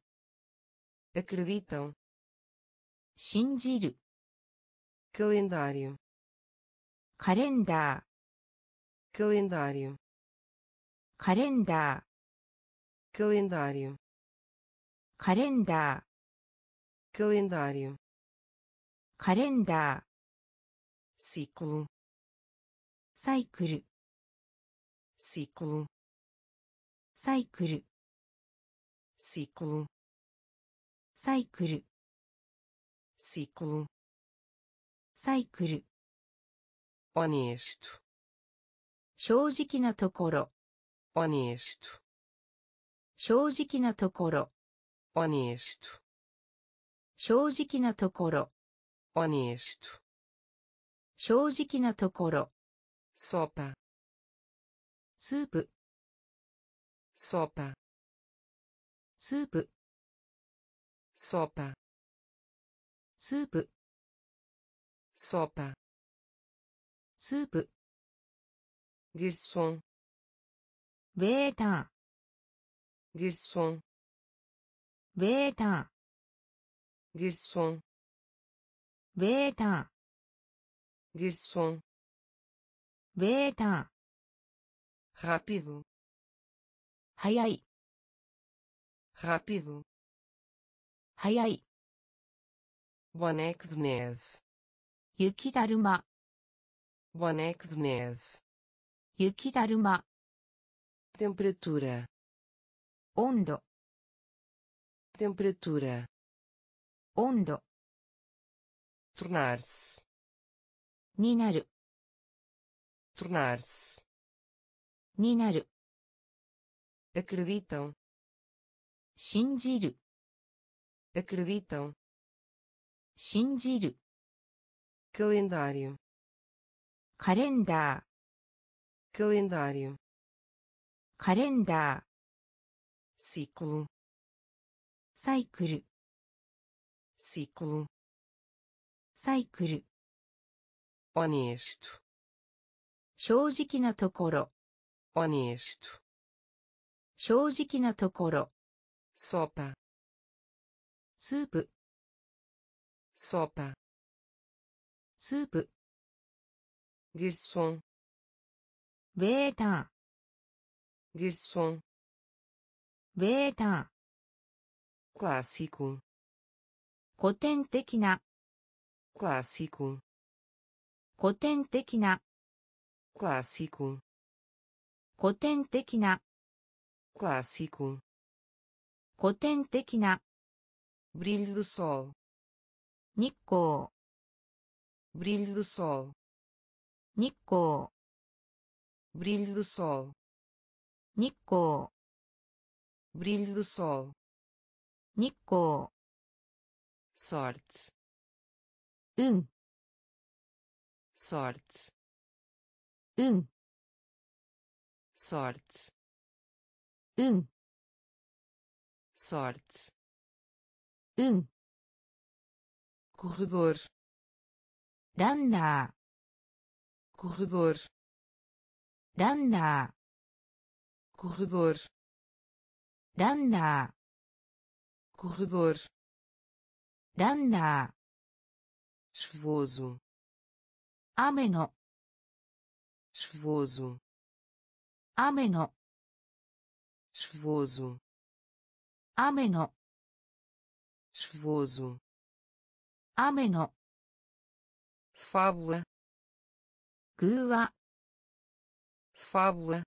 acreditam 信じる calendário カレンダー calendário カレンダー calendário カレンダー calendário カレンダー ciclo サイクル ciclo サイクル ciclo サイクル ciclo サイクル honesto 正直なところ honesto 正直なところ honesto. 正直なところ。Honesto. 正直なところ。Sopa. スープ。Sopa. スープ。Sopa. スープ。Sopa. スープ。ギルソンベーターギルソン beta. Garçom beta. Garçom beta. Rápido. Ai rápido. Ai boneco de neve. Yuki daruma. Boneco de neve. Yuki daruma. Temperatura. Ondo temperatura. Ondo. Tornar-se. Ninaru. Tornar-se. Ninaru. Acreditam. Shinjiru. Acreditam. Shinjiru. Calendário. Calendar. Calendário. Calendar. Ciclo. サイクル。シクルサイクル。オニエスト正直なところ。オニエスト正直なところ。ソーパスープ。ソーパスープ。ギルソンベータギルソンベータ clássico 古典的な clássico 古典的な clássico 古典的な clássico 古典的な brilho do sol 日光 brilho do sol 日光 brilho do sol 日光 brilho do sol 日光 sorte 運 sorte 運 sorte 運 sorte 運 corredor ランナ corredor ーランナ corredor ーランナ corredor ー corredor, runner, chuvoso, ameno, chuvoso, ameno, chuvoso, ameno, chuvoso, ameno, fábula, gua, fábula,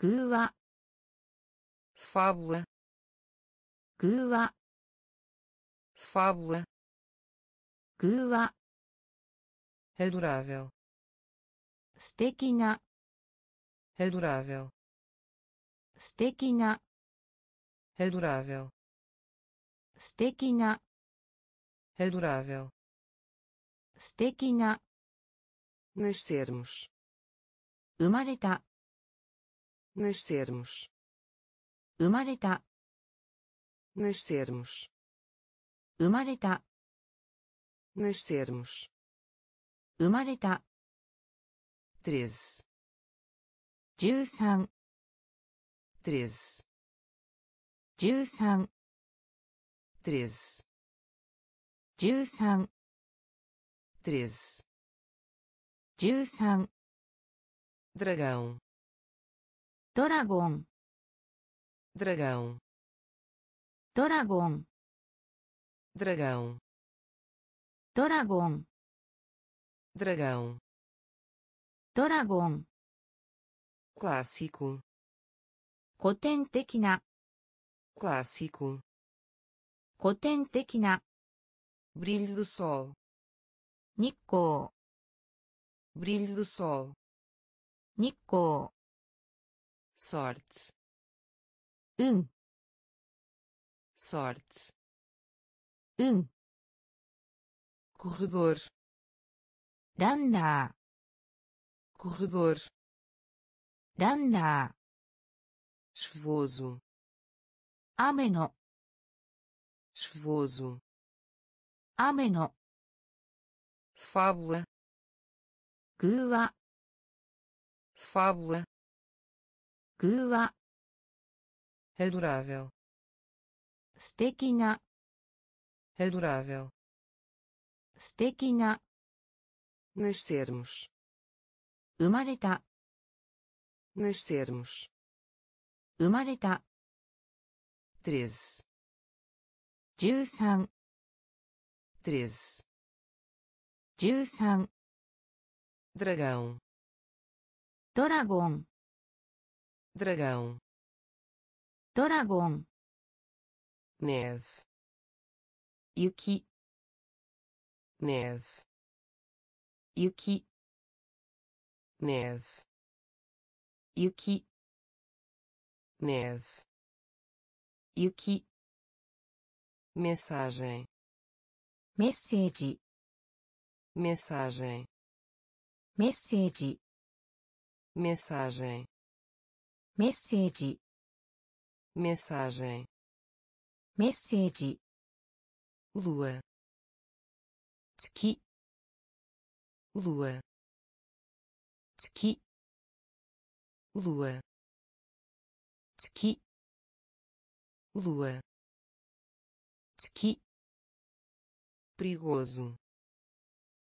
gua, fábula Gua. Fábula. Gua. Adorável. stequina Adorável. stequina Adorável. stequina Adorável. stequina Nascermos. Umareta. Nascermos. Umareta nascermos, umareta, nascermos, umareta, treze, 13 treze, 13 treze, 13 treze, 13 dragão, dragão, dragão. ゴン dragão ドラゴン dragão ドラゴン dragão ドラゴン clássico 古典的な clássico 古典的な brilho do sol 日光 brilho do sol 日光 sorte 運 sorte. Um. Corredor. Daná corredor. Daná chuvoso. Ameno. Chuvoso. Ameno. Fábula. Gua. Fábula. Gua. Adorável 素敵な adorável 素敵な nascermos 生まれた nascermos 生まれた treze 13 treze 13 dragão ドラゴン dragão ドラゴン neve, yuki, neve, yuki, neve, yuki, neve, yuki, mensagem, message, mensagem, message, mensagem, message, mensagem. メッセージ lua 月 lua 月 lua 月 lua 月 perigoso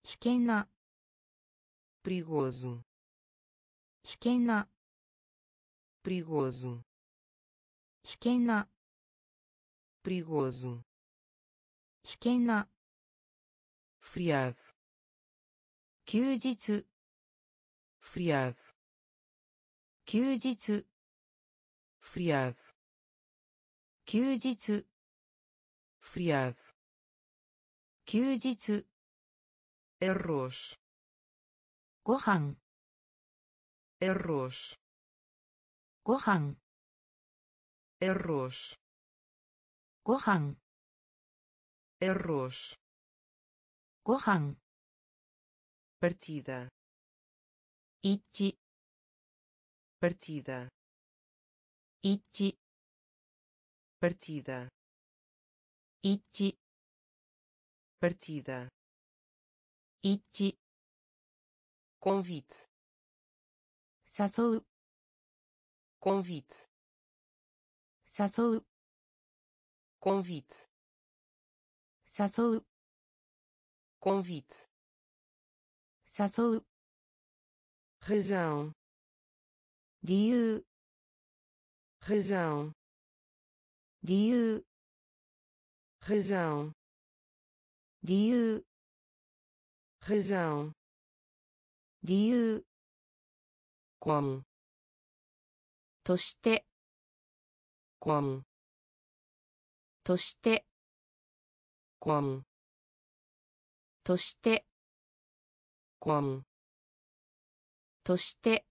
危険な perigoso 危険な perigoso 危険な Perigoso 危険な feriado 休日 feriado 休日 feriado 休日 feriado 休日 arroz ご飯 arroz ご飯 arroz ご飯 arroz ご飯 partida 一致 partida 一致 partida 一致 partida 一致 convite 誘う convite 誘う convite 誘う convite 誘う razão 理由 razão 理由 razão 理由 razão 理由 como として como として como として como として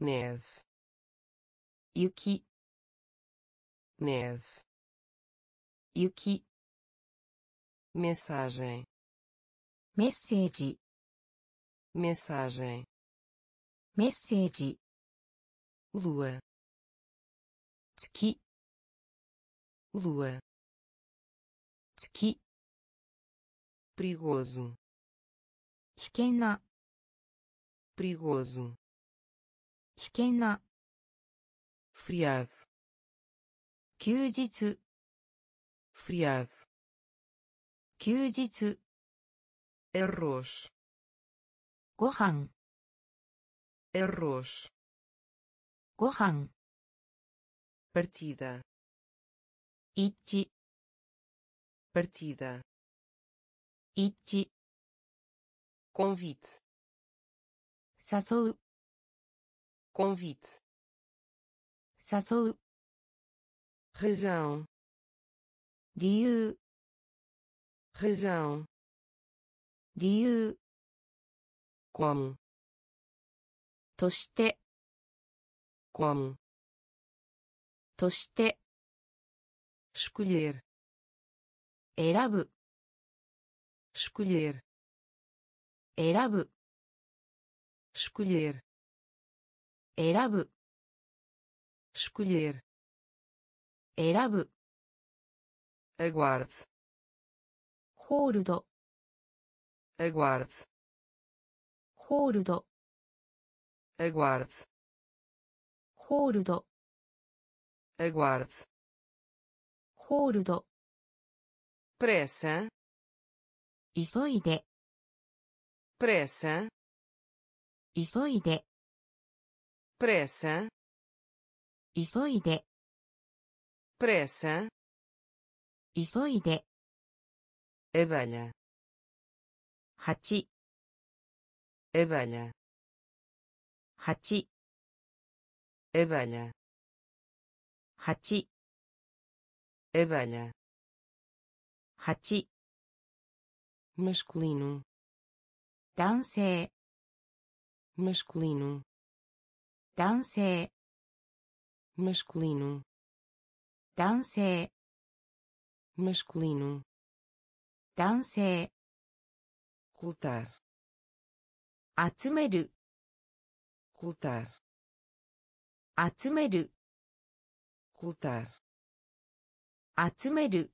neve 雪 neve 雪 mensagem メッセージ mensagem メッセージ lua 月 lua 月 perigoso 危険な perigoso 危険な feriado 休日 feriado 休日 arroz ご飯 arroz ご飯 partida 一致 partida 一致 convite 誘う convite 誘う razão 理由 razão 理由 como として como として escolher. Erabu escolher. Erabu escolher. Erabu escolher. Erabu aguarde. Hold aguarde. Hold aguarde. Hold aguarde. ホールド。プレーサー。急いで。プレーサー。急いで。プレーサー。急いで。プレーサー。急いで。エバラ。八。エバラ。八。エバラ。八。abelha 蜂 masculino 男性 masculino 男性 masculino 男性 masculino 男性 cultar 集める cultar 集める cultar 集める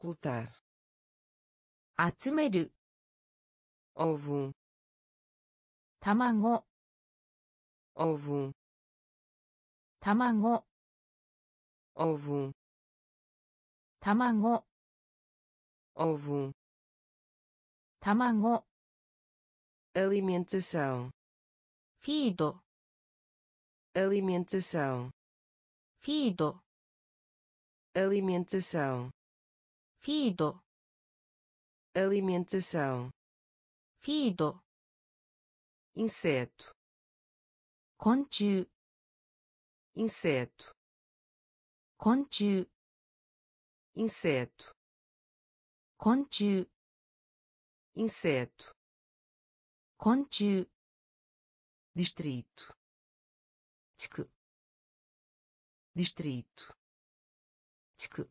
cultar 集める ovo 卵 ovo 卵 ovo 卵 ovo 卵 alimentação フィード alimentação フィード alimentação. Fido. Alimentação. Fido. Inseto. Conchu. Inseto. Conchu. Inseto. Conchu. Inseto. Conchu. Distrito. Distrito 地区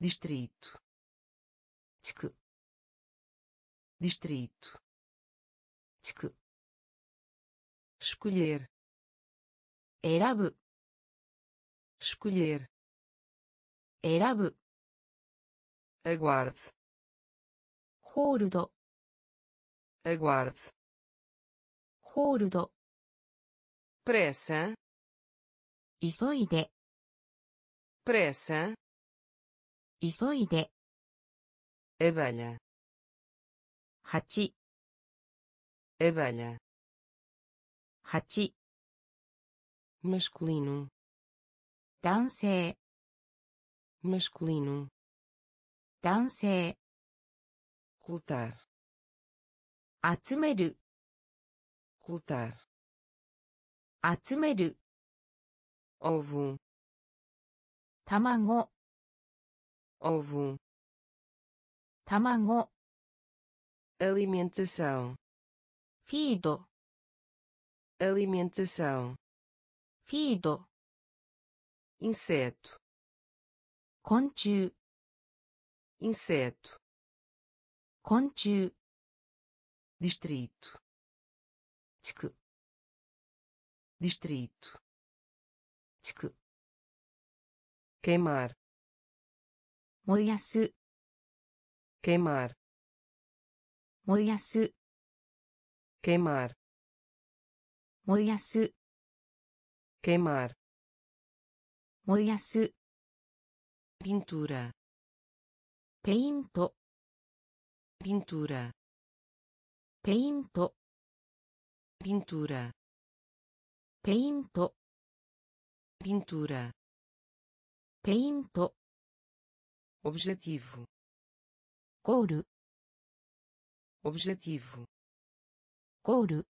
distrito 地区 distrito 地区 escolher 選ぶ escolher 選ぶ aguarde ホールド aguarde ホールド pressa 急いで pressa 急いで abelha 蜂 abelha 蜂 masculino 男性 masculino 男性 cultar 集める cultar 集める ovo 卵。Ovo. tamango alimentação. Fido alimentação. Fido inseto. Conchu. Inseto. Conchu. Distrito. Distrito. 地区 queimar 燃やす queimar 燃やす queimar 燃やす queimar 燃やす pintura ペイント pintura ペイント pintura ペイント pintura ペイント objetivo. Couro. Objetivo. Couro.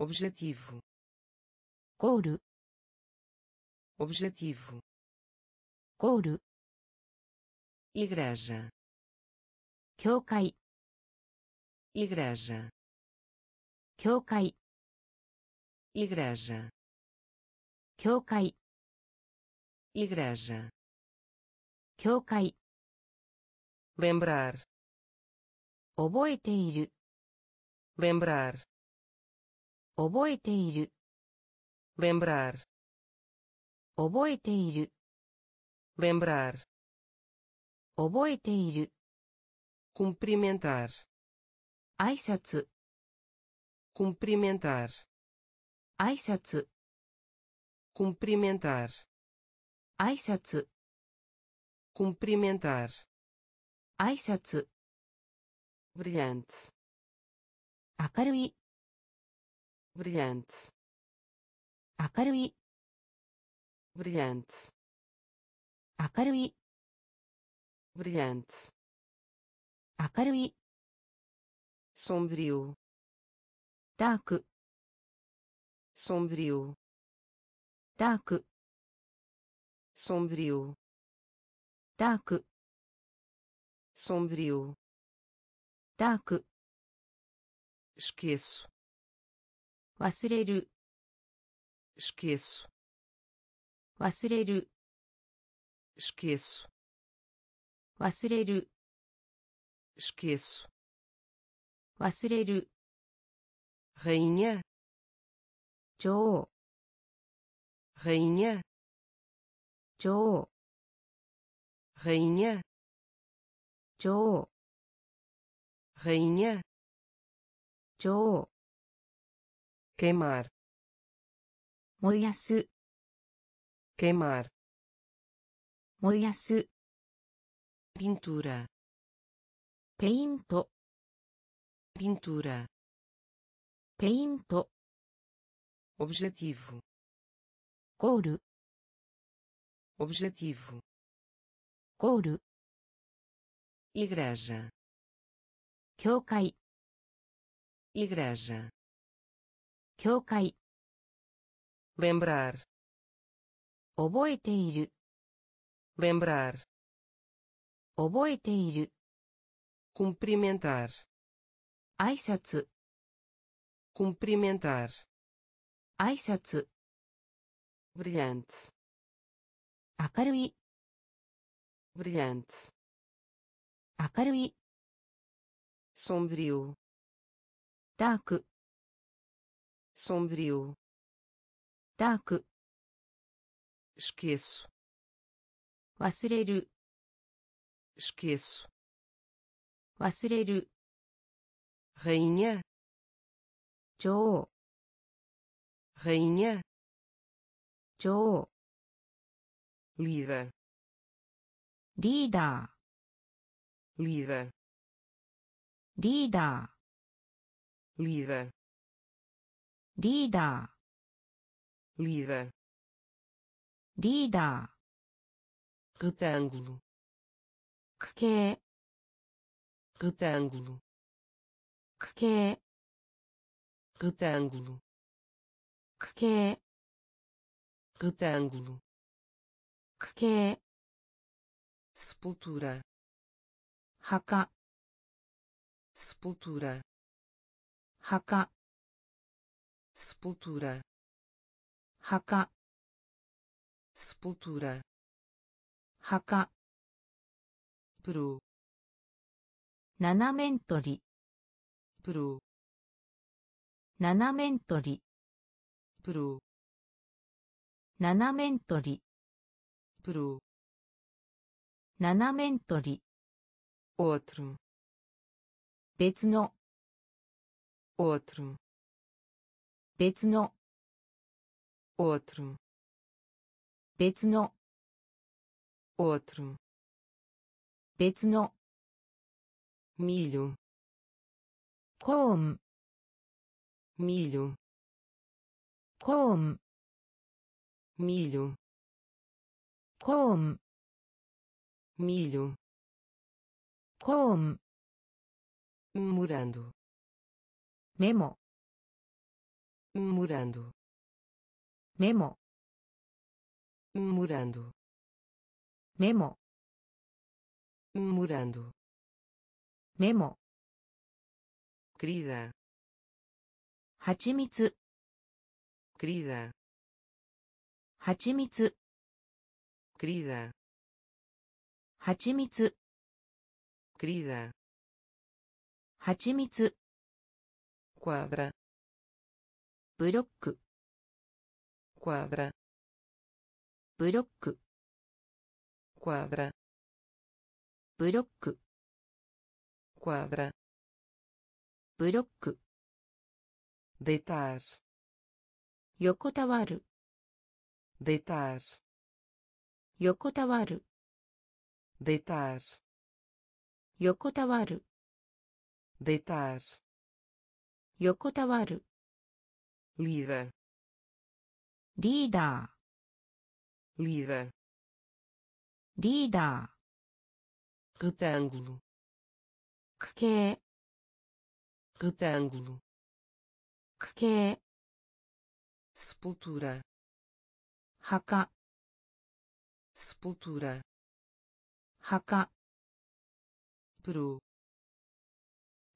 Objetivo. Couro. Objetivo. Couro. Igreja. 教会 igreja. 教会 igreja. 教会 igreja 教会 lembrar 覚えている lembrar 覚えている lembrar 覚えている lembrar 覚えている cumprimentar 挨拶 cumprimentar 挨拶 cumprimentar 挨拶 cumprimentar 挨拶 brilhante 明るい brilhante 明るい brilhante 明るい brilhante 明るい sombrio ダーク sombrio ダーク sombrio ダーク sombrio ダーク esqueço 忘れる esqueço 忘れる esqueço 忘れる esqueço 忘れる rainha 女王 rainha 女王 rainha 女王 rainha 女王 queimar 燃やす queimar 燃やす pintura ペイント pintura ペイント objetivo ゴール objetivo ゴール igreja 教会 igreja 教会 lembrar 覚えている lembrar 覚えている cumprimentar 挨拶 cumprimentar 挨拶 brilhante 明るい brilhante 明るい sombrio ダーク sombrio ダーク esqueço 忘れる esqueço 忘れる rainha 女王 rainha 女王 líder líder líder líder líder líder líder líder retângulo. Que é? retângulo. Que é? retângulo. Que é? retângulo. ック系スプルトゥラ墓。スプルトゥラ墓。スプルトゥラ墓。スプルトゥラ墓。プロ斜めんとりプロ斜めんとりプロ斜めんとり peru 斜面取り outro 別の outro 別の outro 別の outro 別の milho コーン milho コーン milho コーンミリョコーン morando memo morando memo morando memo morando memo crida はちみつ crida はちみつ Crida. Hachimitsu. Crida. Hachimitsu. Cuadra. Block. Cuadra. Block. Cuadra. Block. Cuadra. Block. Deitar. 横たわる。deitar 横たわる deitar 横たわる deitar 横たわる líder リーダ líder ーリーダ retângulo ー区形 retângulo 区形 sepultura 墓 sepultura 墓 peru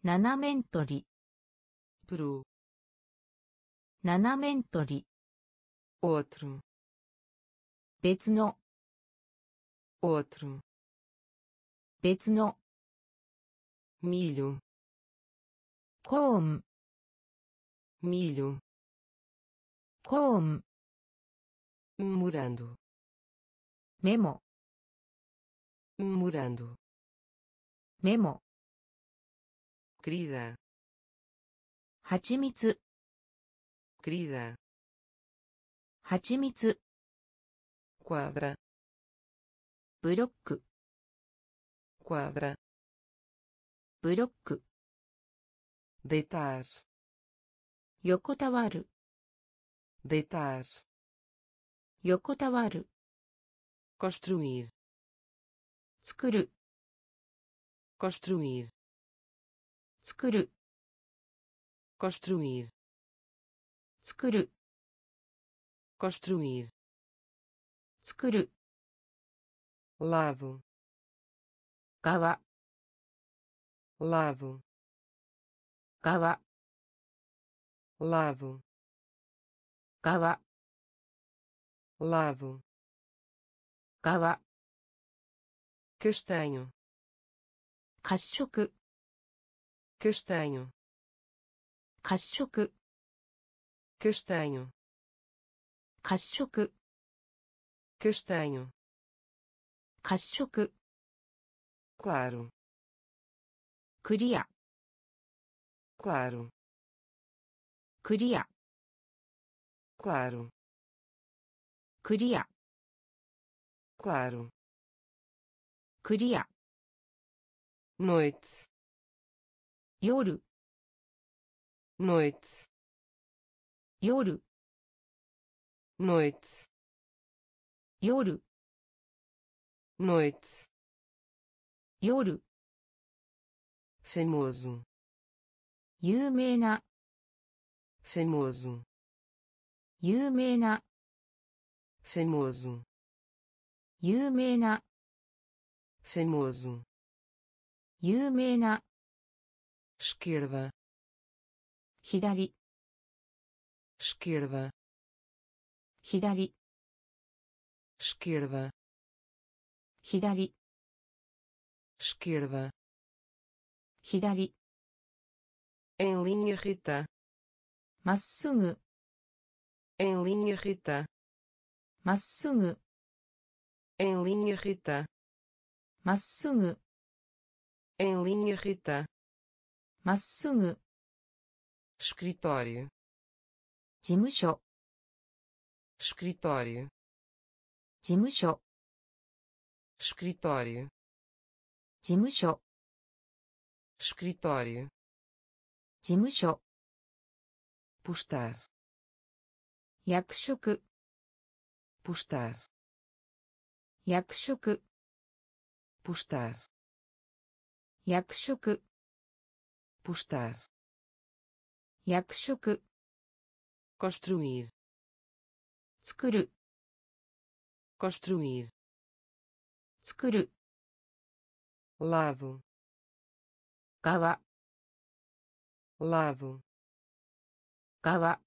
斜面取り peru 斜面取り outro 別の outro 別の milho コーン milho コーン memorando メモ memorando メモ querida はちみつ querida はちみつ quadra ブロック quadra ブロック deitar 横たわる deitar 横たわる construir, Tsukuru. construir, Tsukuru. construir, Tsukuru. construir, Tsukuru. lavo, kawa, lavo, kawa, lavo, kawa, lavo. 側 castanho 褐色 castanho 褐色 castanho 褐色 castanho 褐色 claro クリア claro クリア claro クリア claro クリア noite 夜 noite 夜 noite 夜 noite 夜 famoso 有名な famoso 有名な famoso 有名な famoso 有名な esquerda 左 esquerda 左 esquerda 左 esquerda 左 em linha reta まっすぐ em linha reta まっすぐ Em linha reta. Massugu. Em linha reta. Massugu. Escritório. Jimusho. Escritório. Jimusho. Escritório. Jimusho. Escritório. Jimusho. Postar. Yakushoku. Postar. 役職 Postar. 役職 Postar. 役職 Construir. 作る Construir. 作る Lado. 側 Lado. 側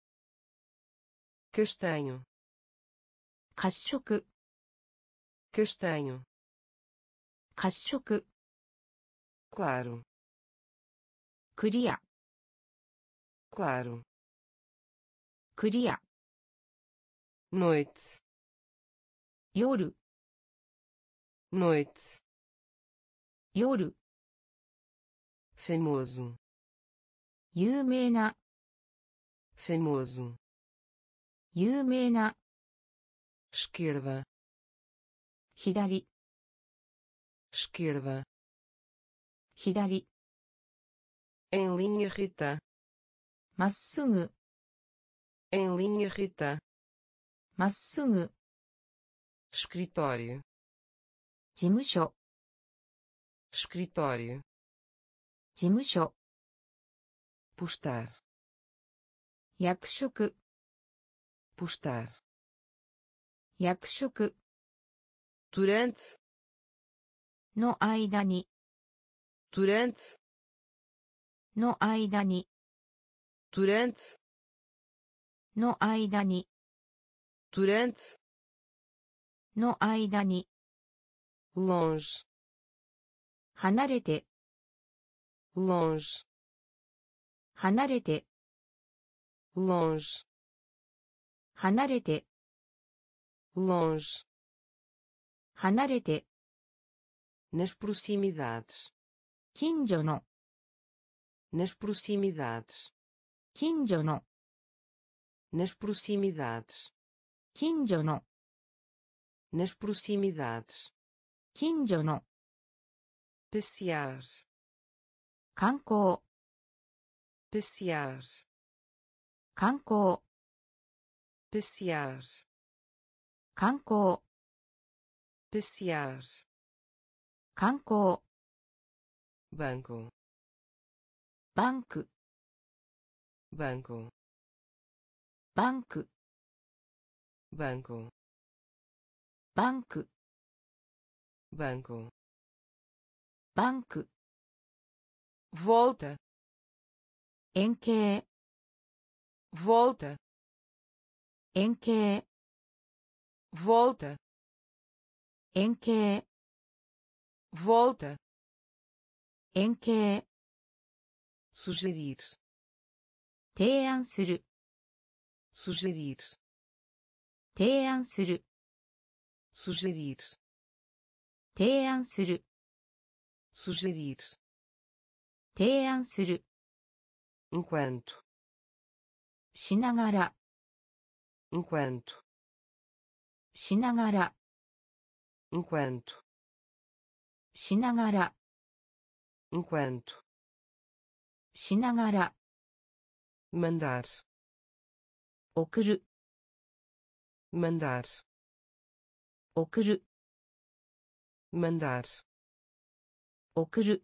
Castanho. 褐色 Castanho. 褐色 Claro. クリア Claro. クリア Noite. 夜 Noite. 夜 Famoso. 有名な Famoso. 有名な Esquerda. 左 Esquerda. 左 Em linha reta. まっすぐ Em linha reta. まっすぐ Escritório. 事務所 Escritório. 事務所 Postar. 役職 Postar. 役職 トゥレンツの間に。トゥレンツの間に。トゥレンツの間に。トゥレンツの間に。Longe 離れて。Longe 離れて。Longe 離れて。Longe 離れて Nas proximidades. 近所の Nas proximidades. 近所の Nas proximidades. 近所の Nas proximidades. 近所の Passear. 観光 Passear. 観光 Passear. 観光 passear, Kankou. banco, banco, banco, banco, banco, banco, banco, banco, volta, em que, volta, em que, volta 円形 Volta. 円形 Sugerir. 提案する Sugerir. 提案する Sugerir. 提案する Sugerir. 提案する Enquanto. しながら Enquanto. しながら enquanto, Shinagara. enquanto, Shinagara. mandar, Okuru. mandar, Okuru. mandar, Okuru.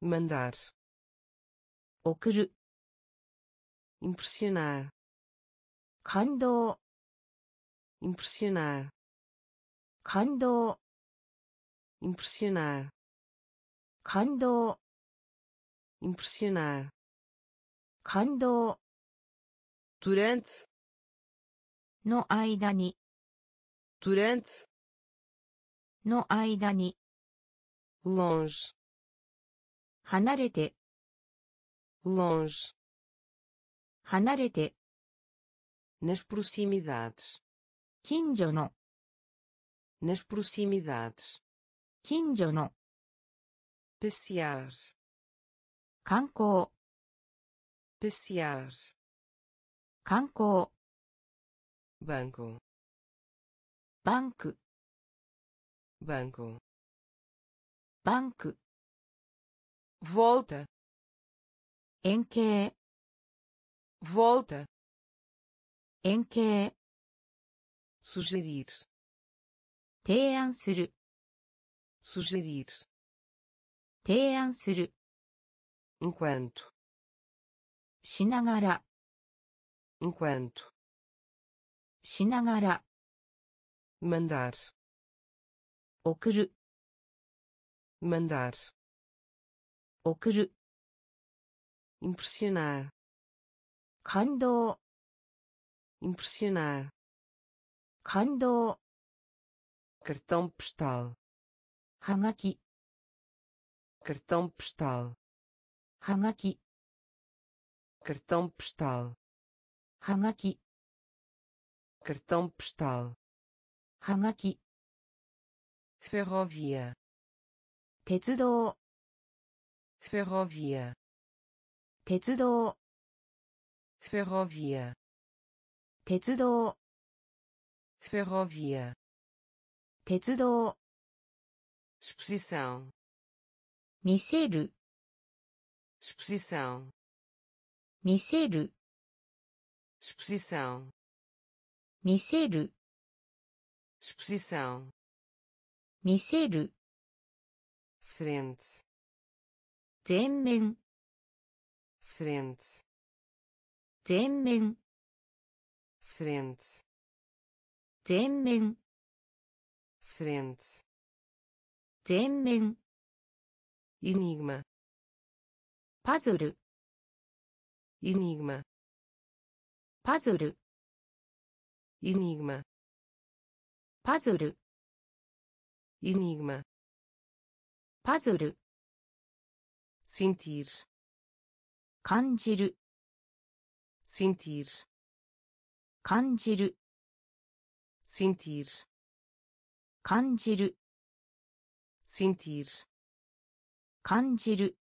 mandar, Okuru. impressionar, Kando. impressionar, 感動 Impressionar. 感動 Impressionar. 感動 Durante. の間に Durante. の間に Longe. 離れて Longe. 離れて Nas proximidades. 近所の nas proximidades, 近所の passear, 観光 passear, 観光 banco, バンク banco, バンク volta, 円形 volta, 円形 sugerir, 提案する sugerir, 提案する enquanto, しながら enquanto, しながら mandar, 送る mandar, 送る impressionar, 感動 impressionar, 感動 cartão postal, はがき cartão postal, はがき cartão postal, はがき cartão postal, はがき ferrovia, 鉄道 ferrovia, 鉄道 ferrovia, 鉄道 ferrovia, 鉄道 exposição, 見せる exposição, 見せる exposição, 見せる exposição, 見せる frente, 前面 frente, 前面 frente, 前面 frente, 前面 enigma, パズル enigma, パズル enigma, パズル enigma, パズル sentir, 感じる sentir, 感じる sentir, 感じる sentir, 感じる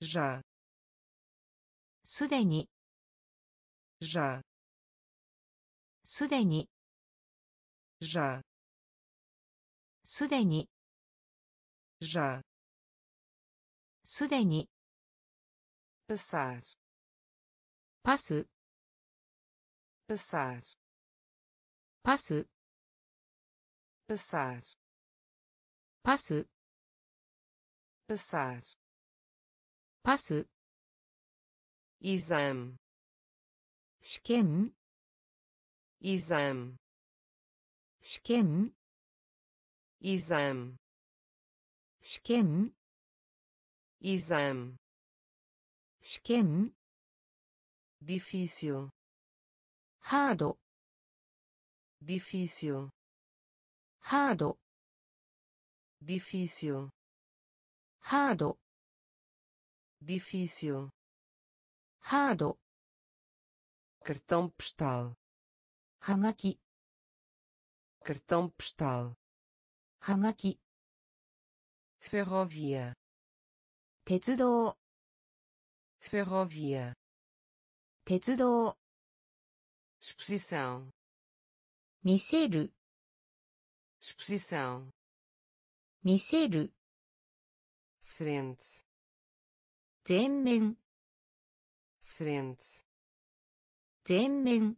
já, すでに já, すでに já, すでに já, すでに passar, パス passar, パス passar. Passe. Passar. Passe. Exame. Esquema exame. Esquema exame. Esquema exame. Esquema difícil. Hard difícil. Rado. Difícil. Rado. Difícil. Rado. Cartão postal. Hanaki. Cartão postal. Hanaki. Ferrovia. 鉄道 ferrovia 鉄道 exposição 見せる exposição, 見せる frente, 前面 frente, 前面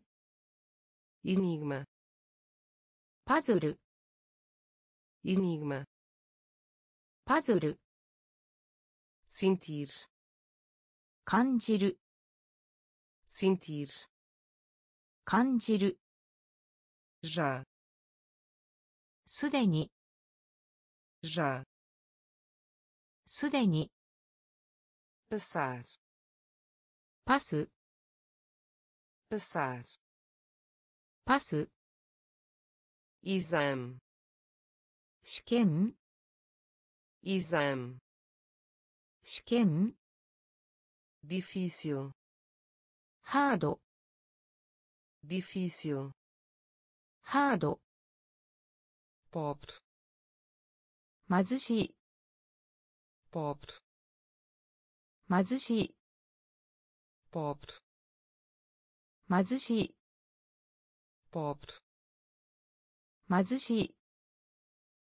enigma, パズル enigma, パズル sentir, 感じる sentir, 感じる já, すでに já, すでに passar, パス passar, パス exame, 試験 exame, 試験 difícil, ハード difícil, ハード pobre, mazushi, pobre, mazushi, pobre, mazushi, pobre, mazushi,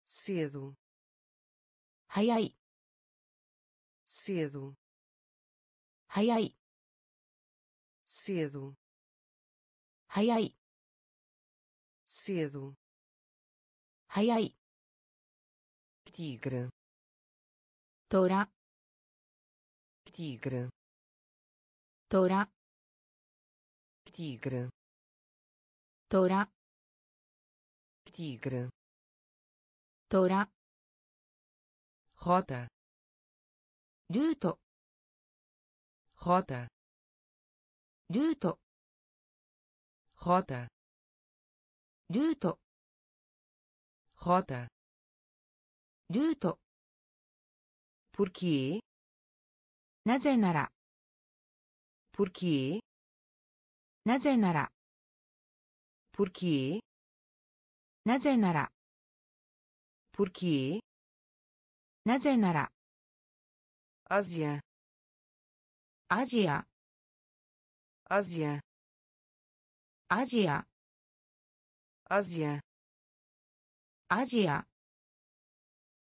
cedo, hayai, cedo, hayai, cedo, hayai, cedo. 早い tigre トラ tigre トラ tigre トラ tigre トラ rota ルート rota ルート rota ルート rota ルート porquê なぜなら porquê なぜなら porquê なぜなら porquê なぜなら Ásia アジア Ásia アジア Ásia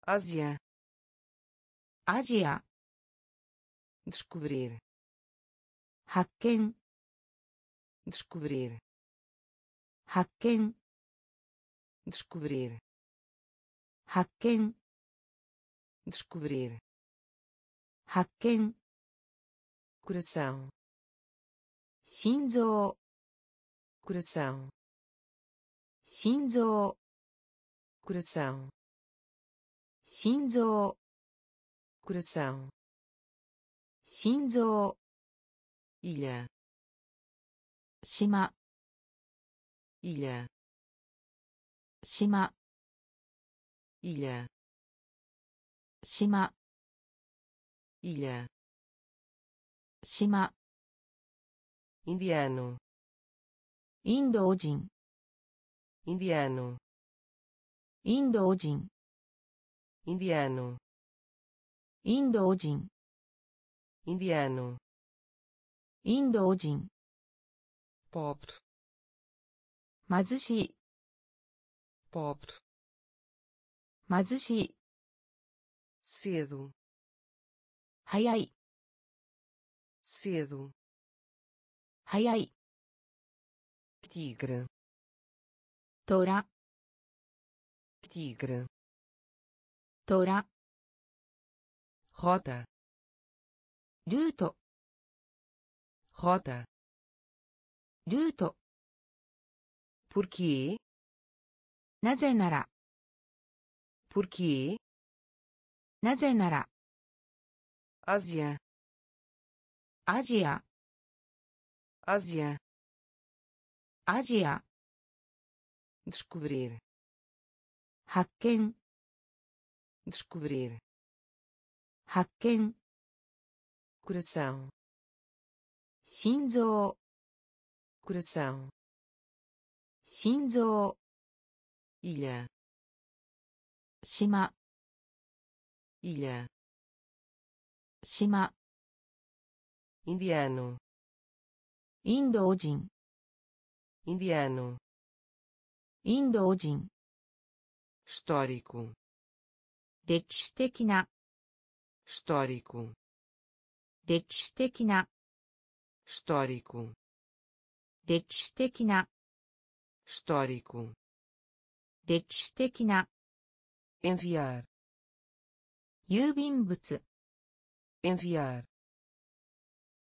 アジア Ásia アジア descobrir 発見 descobrir 発見 descobrir 発見 descobrir 発見 coração 心臓 coração 心臓 coração, shinzo, coração, shinzo, ilha, shima, ilha, shima, ilha, shima, ilha, shima, indiano, indojin. Indiano.。インド人 indiano インド人 indiano インド人 pobre 貧しい pobre 貧しい cedo 早い cedo 早い tigre トラ tigre, tora, rota, ruto, rota, ruto, porque, nazenara, porque, nazenara, Ásia, Ásia, Ásia, Ásia, descobrir. Hakken. Descobrir. Hakken. Coração. Shinzo. Coração. Shinzo. Ilha. Shima. Ilha. Shima. Indiano. Indojin. Indiano. Indojin. Histórico 歴史的な histórico 歴史的な histórico 歴史的な histórico 歴史的な enviar 郵便物 enviar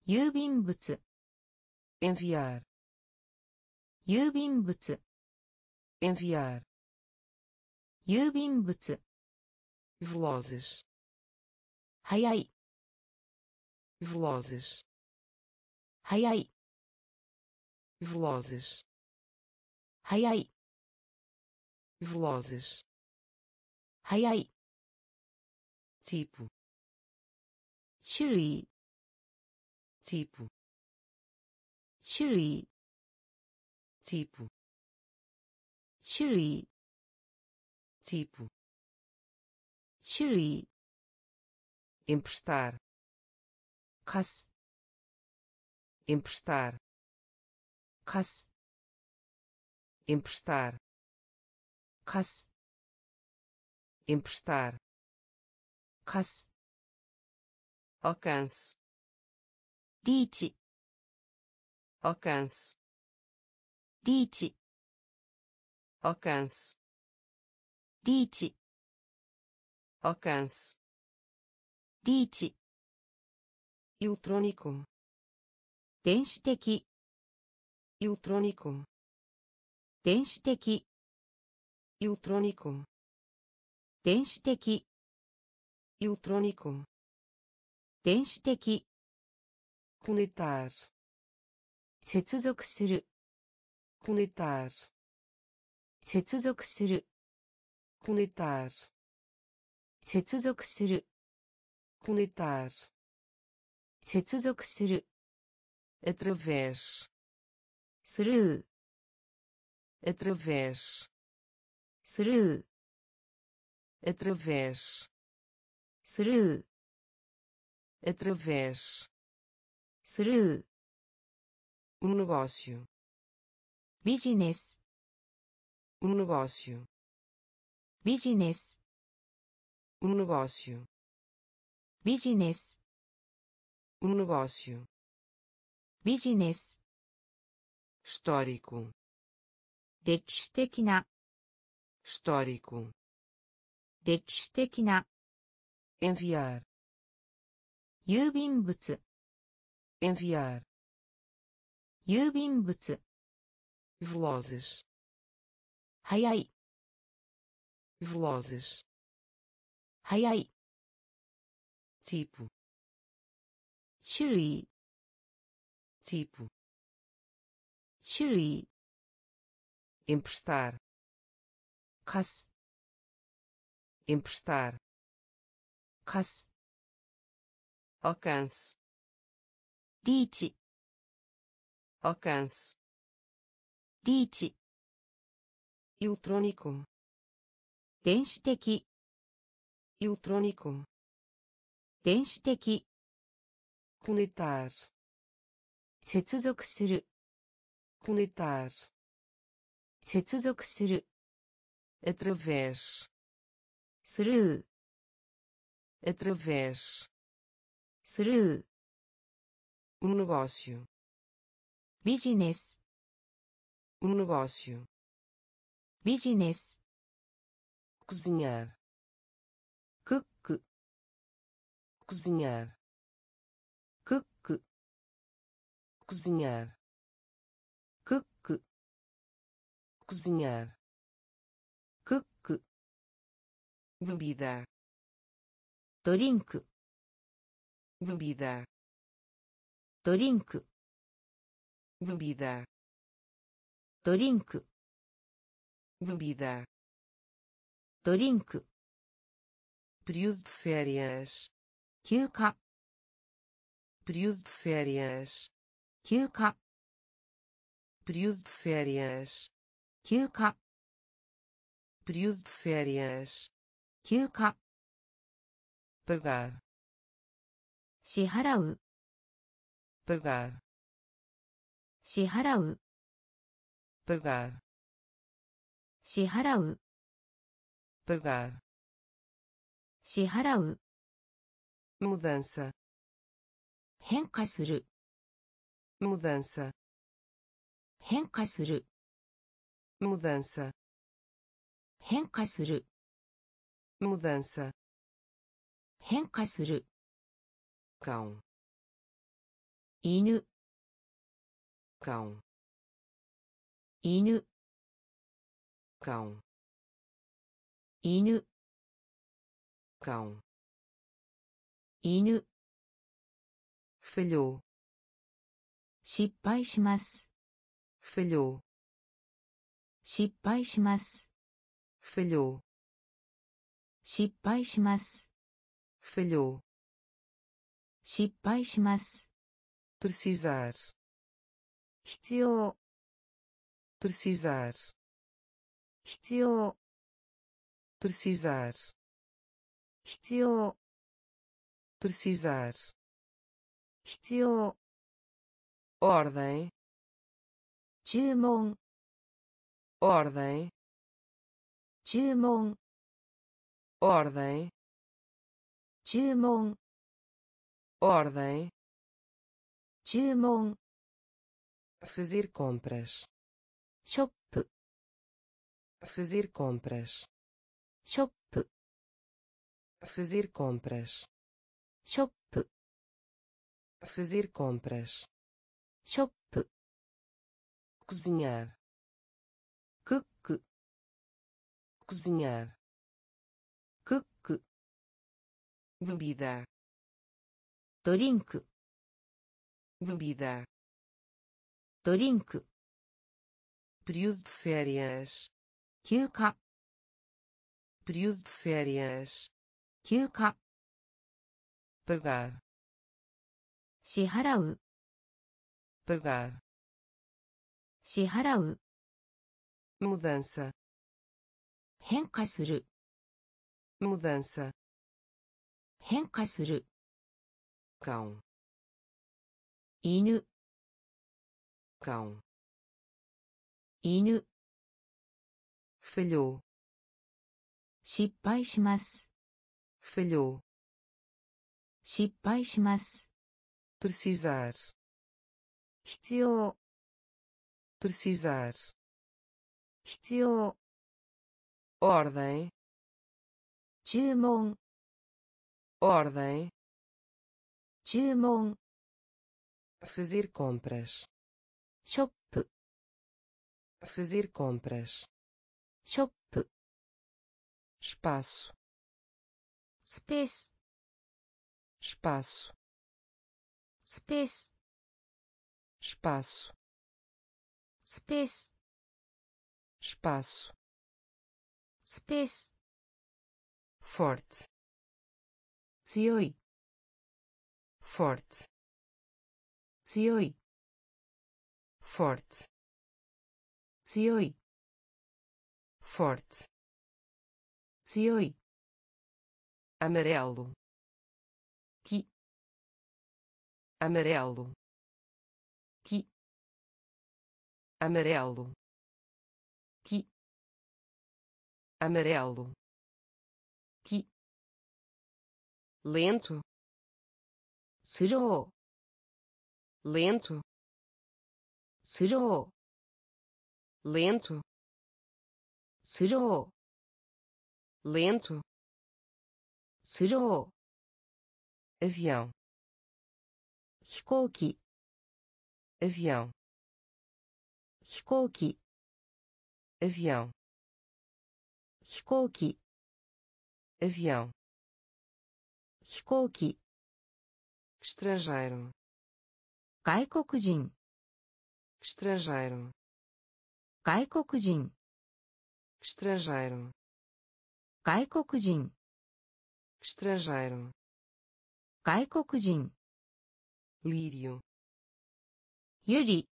郵便物 enviar 郵便物 enviar 郵便物 velozes 早い velozes 早い velozes 早い velozes 早い tipo 種類 tipo 種類 tipo 種類 tipo, chile emprestar, cas emprestar, cas emprestar, cas emprestar, cas alcance, reach, alcance, reach, alcance. リーチ alcance リーチ alcance リーチ alcance リーチ eletrônico 電子的 eletrônico 電子的 eletrônico 電子的 eletrônico 電子的 conectar 接続する conectar 接続する conectar 接続する conectar 接続する conectar, conectar, através, through, através, through, através, through, através, through, um negócio, business, um negócio ビジネス um negócio ビジネス um negócio ビジネス histórico 歴史的な histórico 歴史的な enviar 郵便物 enviar 郵便物 velozes 速い velozes. Hai, tipo. Shirui tipo. Shirui emprestar. Kas emprestar. Kas alcance. Reach. Alcance. Reach. Eletrônico. 電子的 eletrônico 電子的 conectar 接続する conectar 接続する através スルー através スルー um negócio ビジネス um negócio ビジネス cozinhar. Cuc cozinhar. Cuc cozinhar. Cuc cozinhar. Cuc bebida. Drink bebida. Drink bebida. Drink bebida. ドリンク período de férias 休暇 período de férias 休暇 período de férias 休暇 período de férias 休暇 pagar 支払う pagar 支払う pagar 支払う pagar 支払う mudança 変化する mudança 変化する mudança 変化する mudança 変化する cão 犬 cão 犬 cão 犬 cão 犬 falhou 失敗します falhou 失敗します falhou 失敗します falhou 失敗します precisar 必要 precisar 必要 precisar, Hitiou. precisar, Hitiou. ordem, Jumon. ordem, Jumon. ordem, Jumon. ordem, Jumon. fazer compras, shop, fazer compras shop. Fazer compras. Shop. Fazer compras. Shop. Cozinhar. Cook. Cozinhar. Cook. Bebida. Drink. Bebida. Drink. Período de férias. 休暇 período de férias 休暇 pagar 支払う pagar 支払う mudança 変化する mudança 変化する cão 犬 cão 犬 falhou 失敗します falhou 失敗します precisar 必要 precisar 必要 ordem 注文 ordem 注文 fazer compras ショップ fazer compras ショップ espaço. Space. Espaço. Space. Espaço. Space. Espaço. Space. Forte. 強い forte. 強い forte. 強い forte. 強い amarelo. Que amarelo. Que amarelo. Que amarelo. Que lento. Slow lento. Slow lento. Slow lento ースロ avião ー飛行機 avião 飛行機 avião 飛行機 avião 飛行機 estrangeiro 外国人 estrangeiro 外国人 estrangeiro 外国人 estrangeiro 外国人 lírio ゆり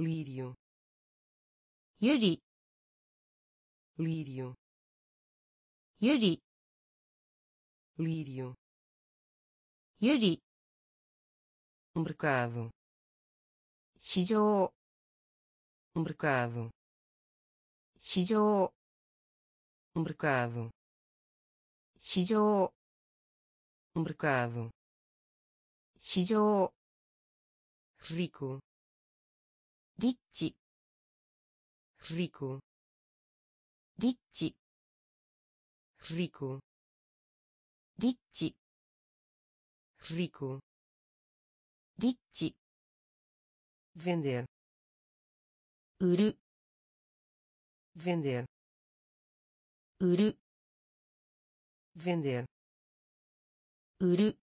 lírio ゆり lírio ゆり lírio ゆり mercado 市場 mercado 市場 mercado. Mercado. mercado. 시장 rico. Rich. Rico. Rich. Rico. Rich. Rico. Rich. Vender. Uru. Vender. 売る vender 売る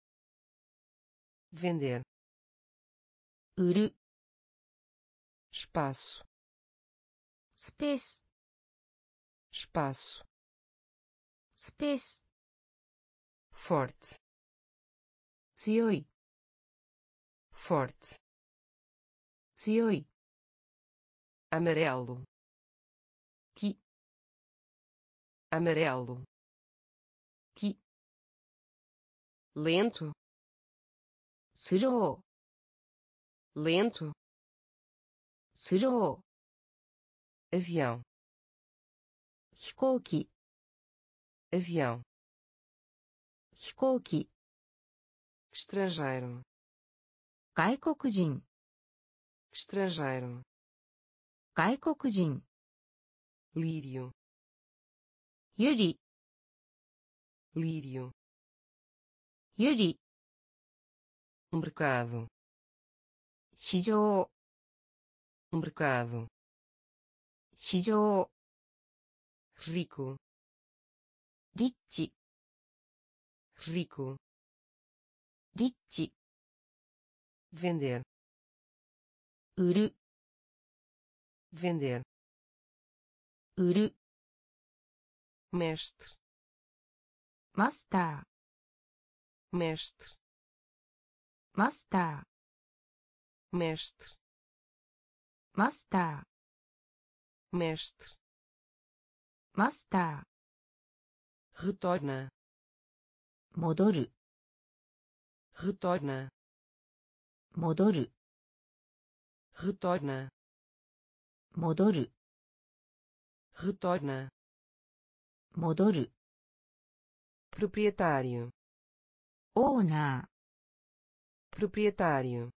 vender 売る espaço スペース espaço スペース forte 強い forte 強い amarelo amarelo, ki, lento, スロ lento, ー、スロ avião, ー、飛行機、 avião, 飛行機、 estrangeiro, 外国人、 estrangeiro, 外国人、 lírio, Yuri. Lírio. Yuri. Mercado. Shijou. Mercado. Shijou. Rico. Ricci. Rico. Ricci. Vender. Uru. Vender. Uru mestre. Master. Mestre. Master. Mestre. Master. Mestre. Master. Retorna. Modoru. Retorna. Modor, retorna. Modor. retorna. 戻る、 proprietário, オーナ proprietário, ー、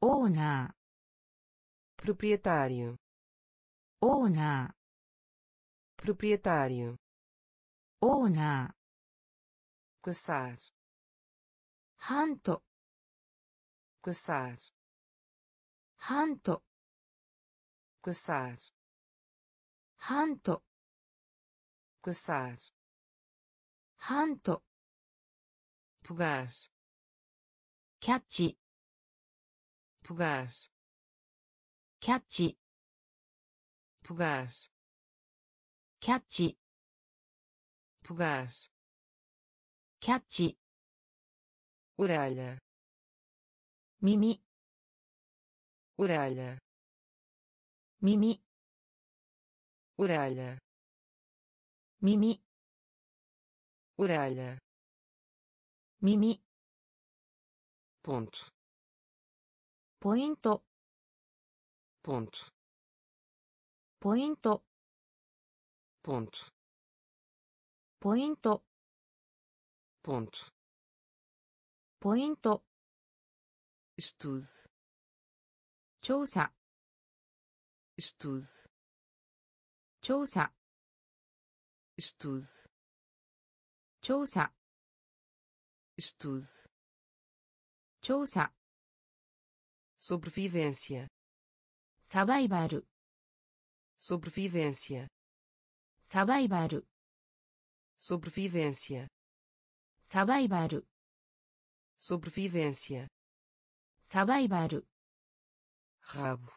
オーナ proprietário, ー、オーナ proprietário, ー、オーナー、 caçar, ハント、 caçar hanto. Pegar. Catch. Pegar. Catch. Pegar. Catch. Pegar. Catch. Orelha. Mimi. Orelha. Mimi. Orelha. 耳、orelha, 耳、ponto, ポイント、ponto, ポイント、ponto, ポイント、ponto, ポイント、estude, 調査、estude, 調査、estude. Chouça, estude. Chouça, sobrevivência. Survival sobrevivência. Survival sobrevivência. Survival sobrevivência. Survival rabo.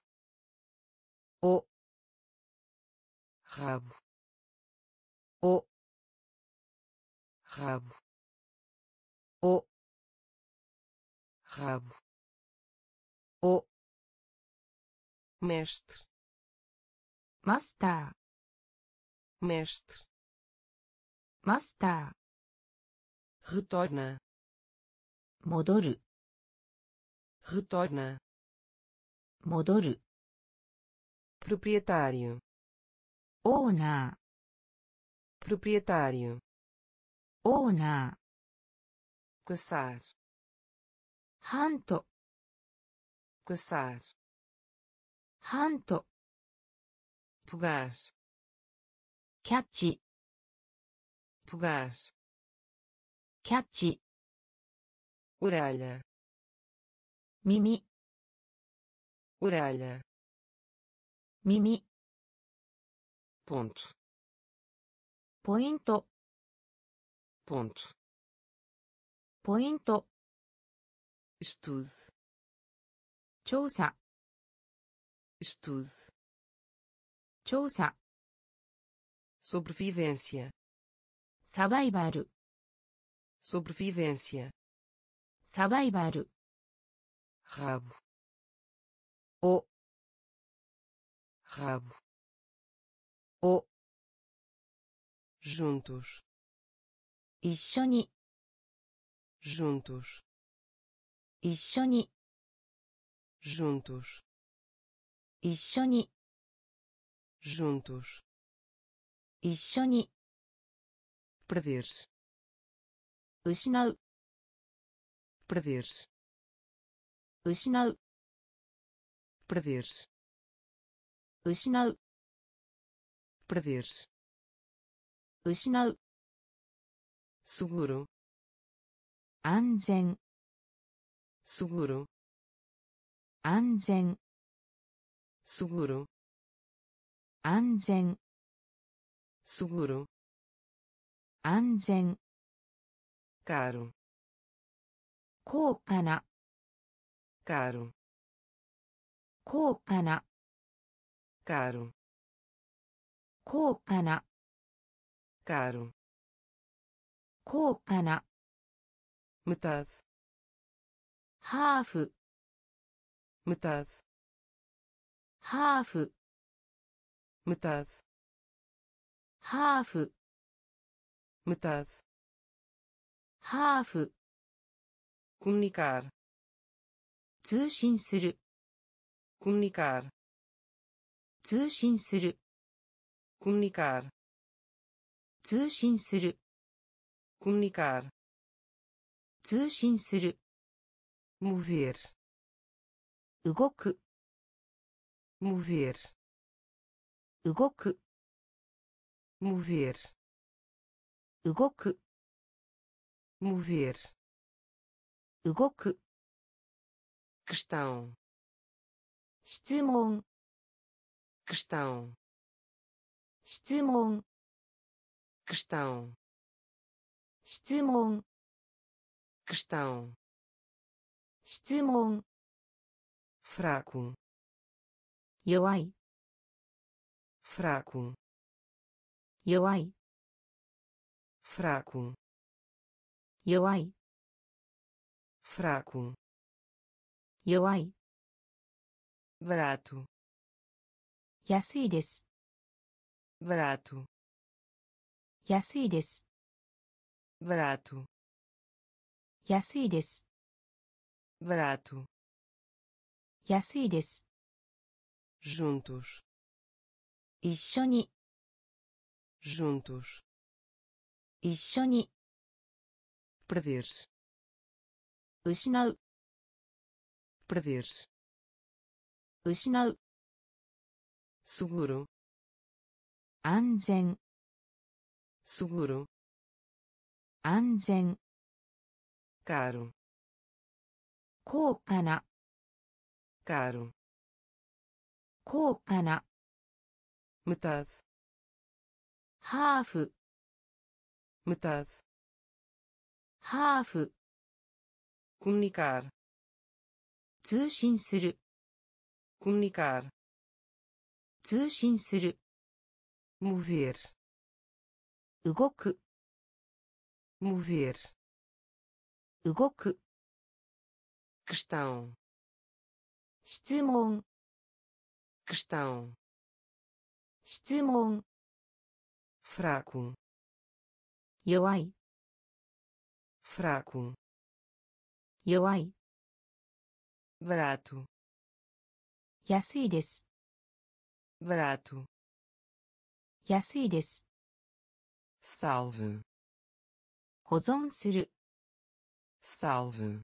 O. Rabo o rabo. O rabo. O mestre. Master tá. mestre. Master tá. retorna. Modoru. Retorna. Modoru. Proprietário. Owner proprietário. Owner caçar. Hanto. Caçar. Hanto. Pugar catch. Pugar catch. Orelha. Mimi. Orelha. Mimi. Ponto ポイント、 ponto, ポイント、 estude, 調査、 estude, 調査、 sobrevivência, サバイバル、 sobrevivência, サバイバル、 rabo, お、 rabo, お、 juntos, Ishoni. juntos, Ishoni. juntos, Ishoni. juntos, Ishoni. perder-se, Ushinau. perder-se, Ushinau. perder-se, Ushinau. perder-se 失う seguro 安全 seguro 安全 seguro 安全 seguro 安全 caro 高価な caro 高価な caro 高価な caro 高価な metade ハーフ metade ハーフ metade ハーフ metade ハーフ comunicar 通信する comunicar 通信する comunicar 通信する comunicar 通信する mover 動く mover 動く mover 動く mover 動く questão 質問 questão 質問 questão 質問 questão 質問 fraco 弱い fraco 弱い fraco 弱い fraco 弱い barato 安いです barato 安いです barato 安いです barato 安いです juntos 一緒に juntos 一緒に perder-se 失う perder-se 失う seguro 安全 seguro 安全 caro 高価な caro 高価な metade ハーフ metade ハーフ comunicar 通信する comunicar 通信する mover 動く mover 動く questão 質問 questão 質問 fraco 弱い fraco 弱い barato 安いです barato 安いです salve 保存する salve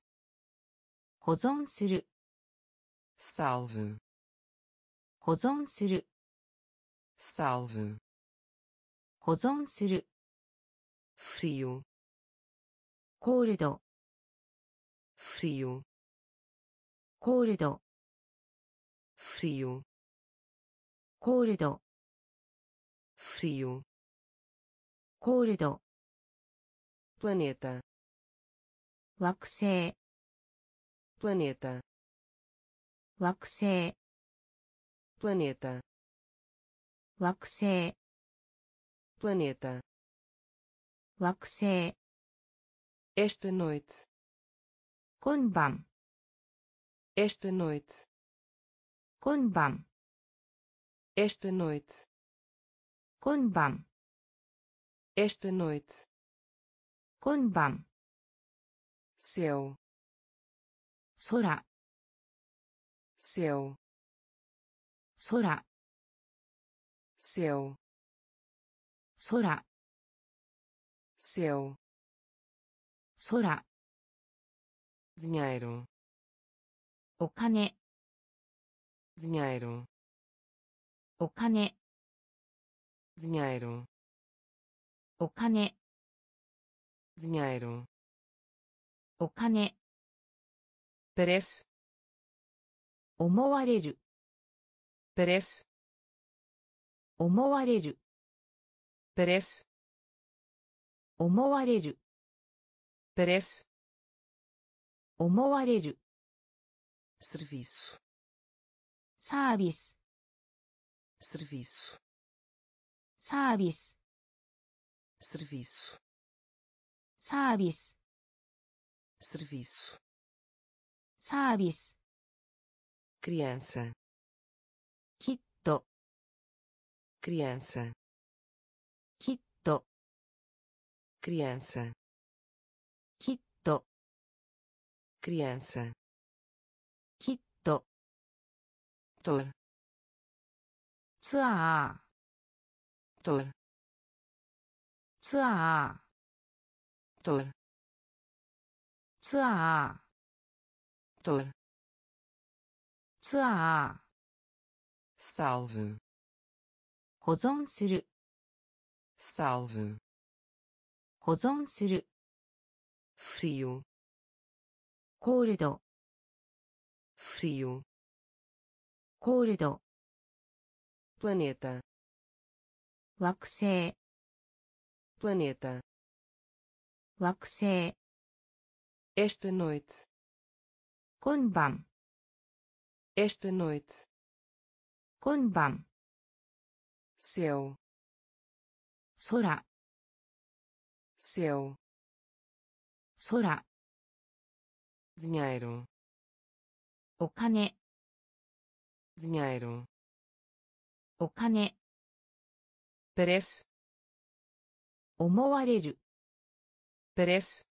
保存する salve 保存する salve 保存する frio コールド frio コールド frio コールド frio コールド planeta 惑星 planeta 惑星 planeta 惑星 planeta 惑星 esta noite 今晩 esta noite 今晩 esta noite 今晩 Esta noite. Konban. Céu. Sora. Céu. Sora. Céu. Sora. Céu. Sora. Dinheiro. O cane. Dinheiro. O cane. Dinheiro. お金 dinheiro, お金 parece, 思われる parece, 思われる parece, 思われる parece, 思われる serviço, サービス serviço, サービス serviço. Sabes. serviço. Sabes. criança. Kitto criança. Kitto criança. Kitto criança. Kitto tour tour ツアー。トル。ツアー。トル。ツアー。サルブ。保存する。サルブ。保存する。フリオコールド。フリオコールド。プラネタ。惑星。planeta, 惑星 esta noite, 今晩 esta noite, 今晩 céu, 空 céu, 空 dinheiro, お金 dinheiro, お金 parece, 思われる parece,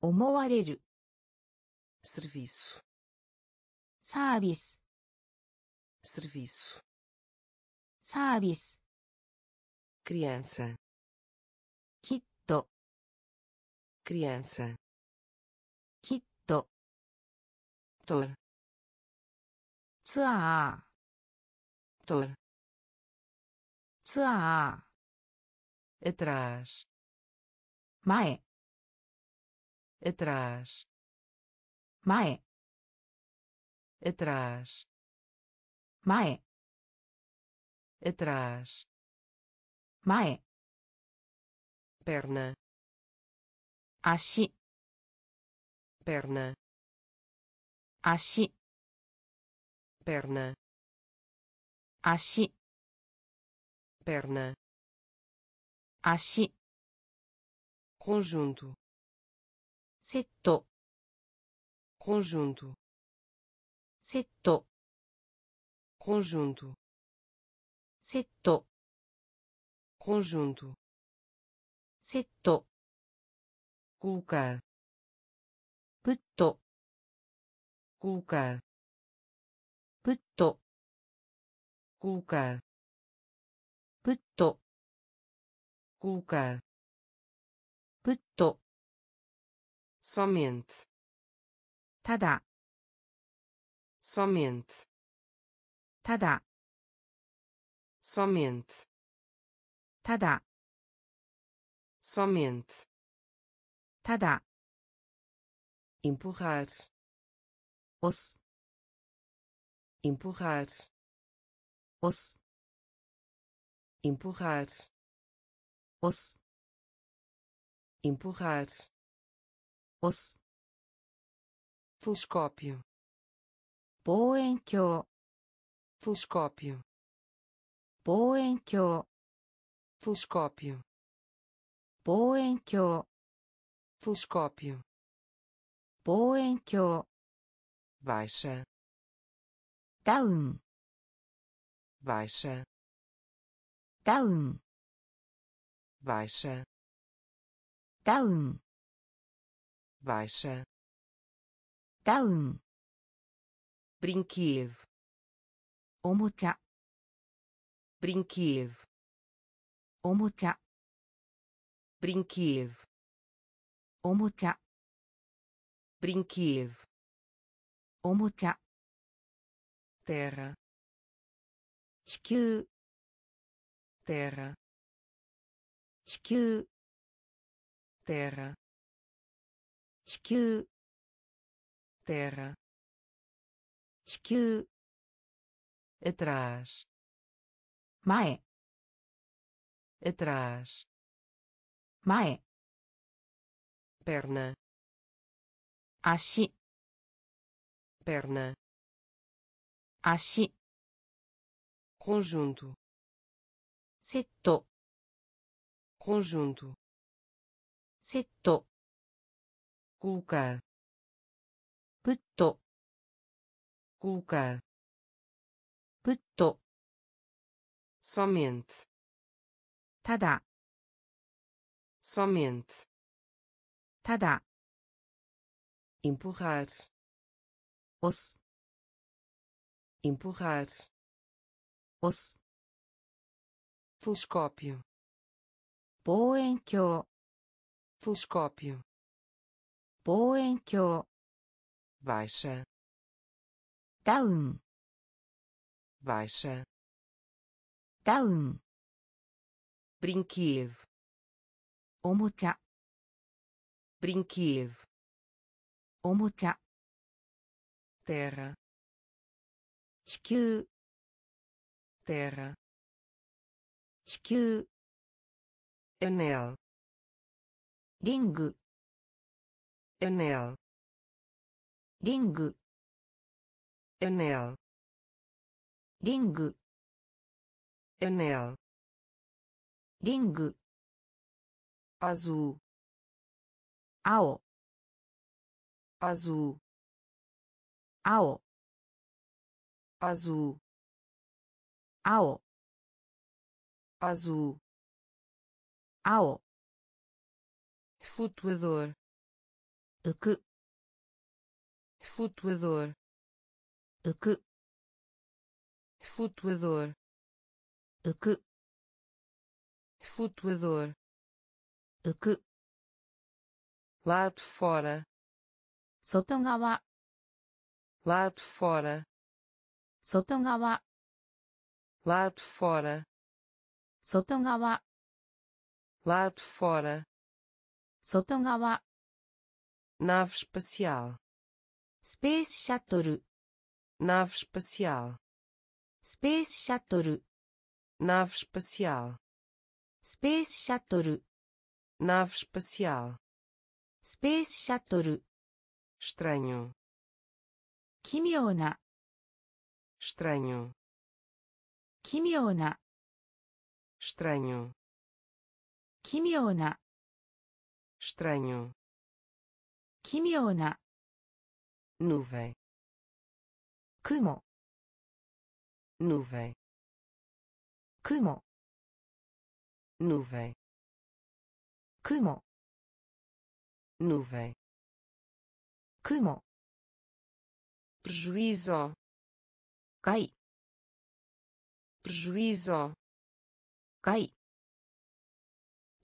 思われる serviço, サービス serviço, サービス criança, きっと criança, きっと tour, ツアー tour, ツアー atrás. Mae. Atrás. Mae. Atrás. Mae. Atrás. Mae. Perna. Ashi. Perna. Ashi. Perna. Ashi. Perna. 足 conjunto, セット conjunto, セット conjunto, セット conjunto, セット colocar, プット colocar, プット colocar, プット colocar. Peto, somente. Tada. Somente. Tada. Somente. Tada. Somente. Tada. Empurrar. Os. Empurrar. Os. Empurrar 押す empurrar, 押す telescópio, 望遠鏡 telescópio, 望遠鏡 telescópio, 望遠鏡 telescópio, 望遠鏡 baixa, ダウン baixa, ダウン baixa. Down. Baixa. Down. Brinquedo. Omocha. Brinquedo. Omocha. Brinquedo. Omocha. Brinquedo. Omocha. Terra. 地球 terra. 地球 terra 地球 terra 地球 atrás 前 atrás 前 perna 足 perna 足 conjunto セット conjunto. Seto colocar. Peto colocar. Peto somente. Tada. Somente. Tada. Empurrar. Os. Empurrar. Os. Telescópio. 望遠鏡 telescópio 望遠鏡 baixa ダウン baixa ダウン brinquedo おもちゃ brinquedo おもちゃ terra 地球 terra 地球 Anel リング anel リング anel リング anel リング azul 青 azul 青 azul 青 azul ao flutuador. Que flutuador. Que flutuador. Que flutuador. Que lado fora. Sotogawa lado fora. Sotogawa lado fora. Sotogawa lado fora 外側 nave espacial スペースシャトル nave espacial スペースシャトル nave espacial スペースシャトル nave espacial スペースシャトル estranho 奇妙な estranho 奇妙な estranho 奇妙な estranho 奇妙な nuvem 雲 nuvem 雲 nuvem 雲 nuvem 雲 prejuízo 害 prejuízo 害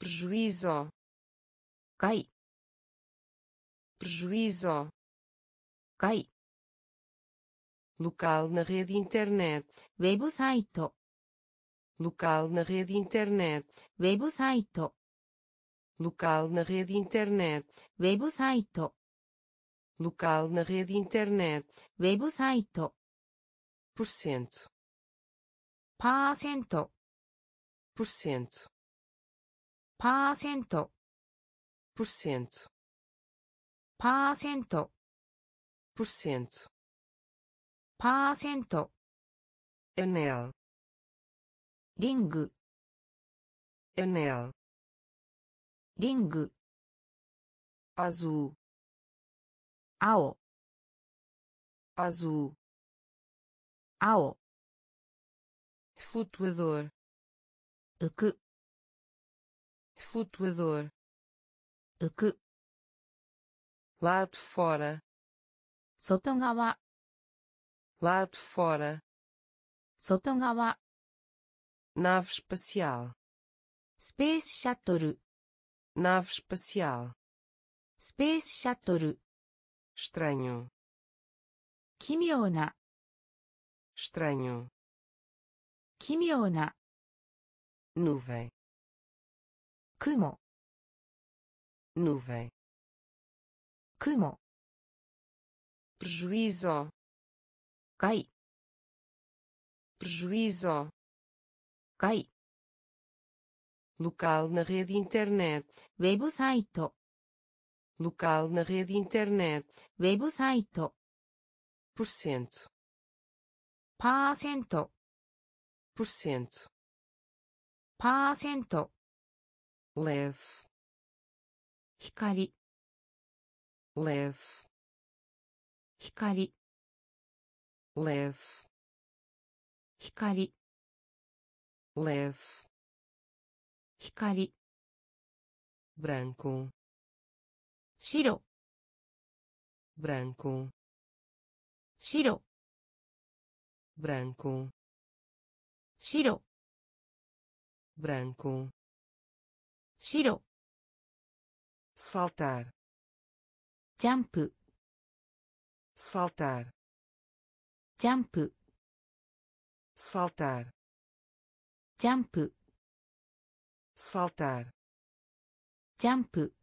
prejuízo. Cai. Prejuízo. Cai. Local na rede internet. Website. Local na rede internet. Website. Local na rede internet. Website. Local na rede internet. Website. Por cento. Por cento. Por cento. パーセント por cento Parcento. por cento Parcento. anel ring anel ring azul ao azul ao flutuador Uc flutuador, uku, lado fora, sotogawa, lado fora, sotogawa, nave espacial, space shuttle, nave espacial, space shuttle, estranho, kimiona, estranho, kimiona, nuvem nuvem Kumo. Prejuízo. Cai. Prejuízo. Cai. Local na rede internet. Website. Local na rede internet. Website. Por cento. Por cento. Por cento. Leve 光 leve 光 leve 光 leve 光 branco 白 branco 白 branco 白 branco 白 saltar ジャンプ saltar ジャンプ saltar ジャンプ saltar ジャンプ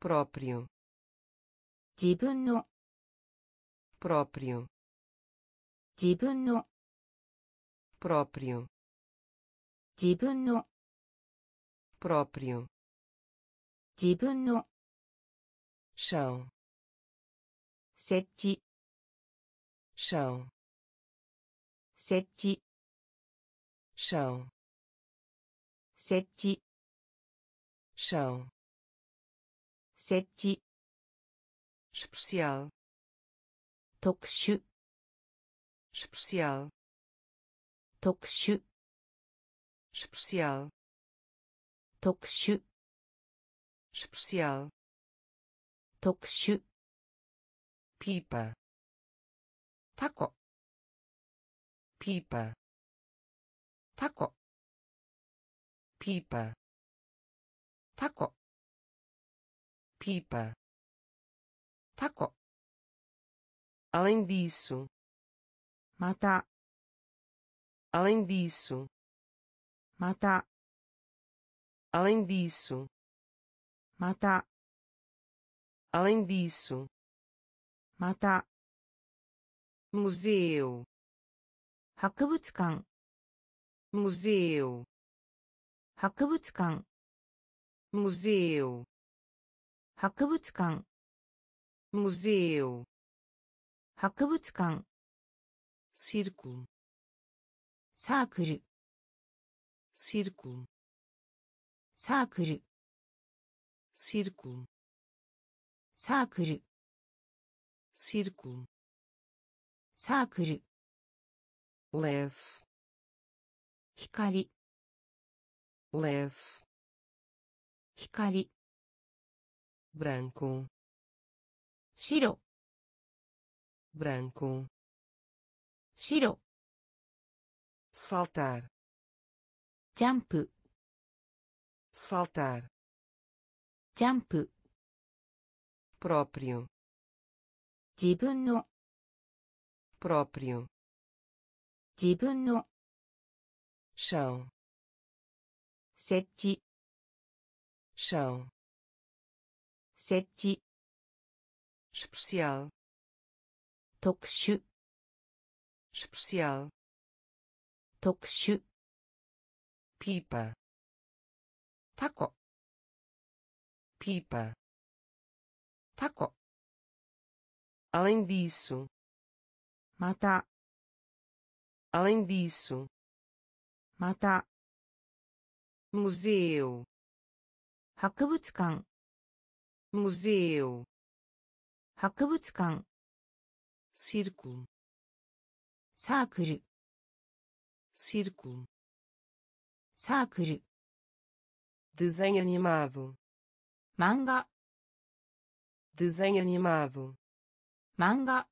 próprio 自分の próprio 自分の próprio 自分の próprio 自分の chão 設置 chão 設置 chão 設置 chão 設置 especial 特殊 especial 特殊 especial 特殊 especial 特殊 pipa タコ pipa タコ pipa タコ pipa タコ além disso また além disso また além disso また além disso また museu 博物館 museu 博物館 museu 博物館 museu 博物館 círculo サークル círculo サークル。シークル。サークル。シークル。サークル。レフ。光。レフ。光。ブランコ。白。ブランコ。白。saltar, jump, saltar ジャンプ próprio 自分の próprio 自分の chão 設置 chão 設置 especial 特殊 especial 特殊 pipa タコ pipa タコ além disso また além disso また museu 博物館 museu 博物館 círculo サークル círculo サークル desenho animado. Manga. Desenho animado. Manga.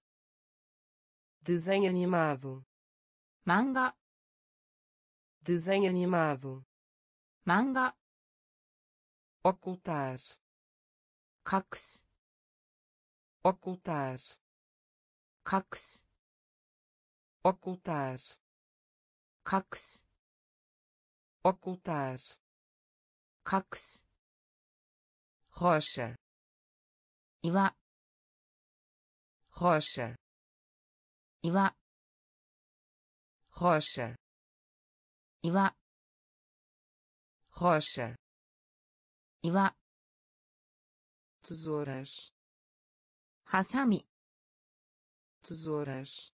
Desenho animado. Manga. Desenho animado. Manga. Ocultar. Cax ocultar. Cax ocultar. Cax ocultar cax rocha. Iwa rocha. Iwa rocha. Iwa rocha. Iwa tesouras. Hasami tesouras.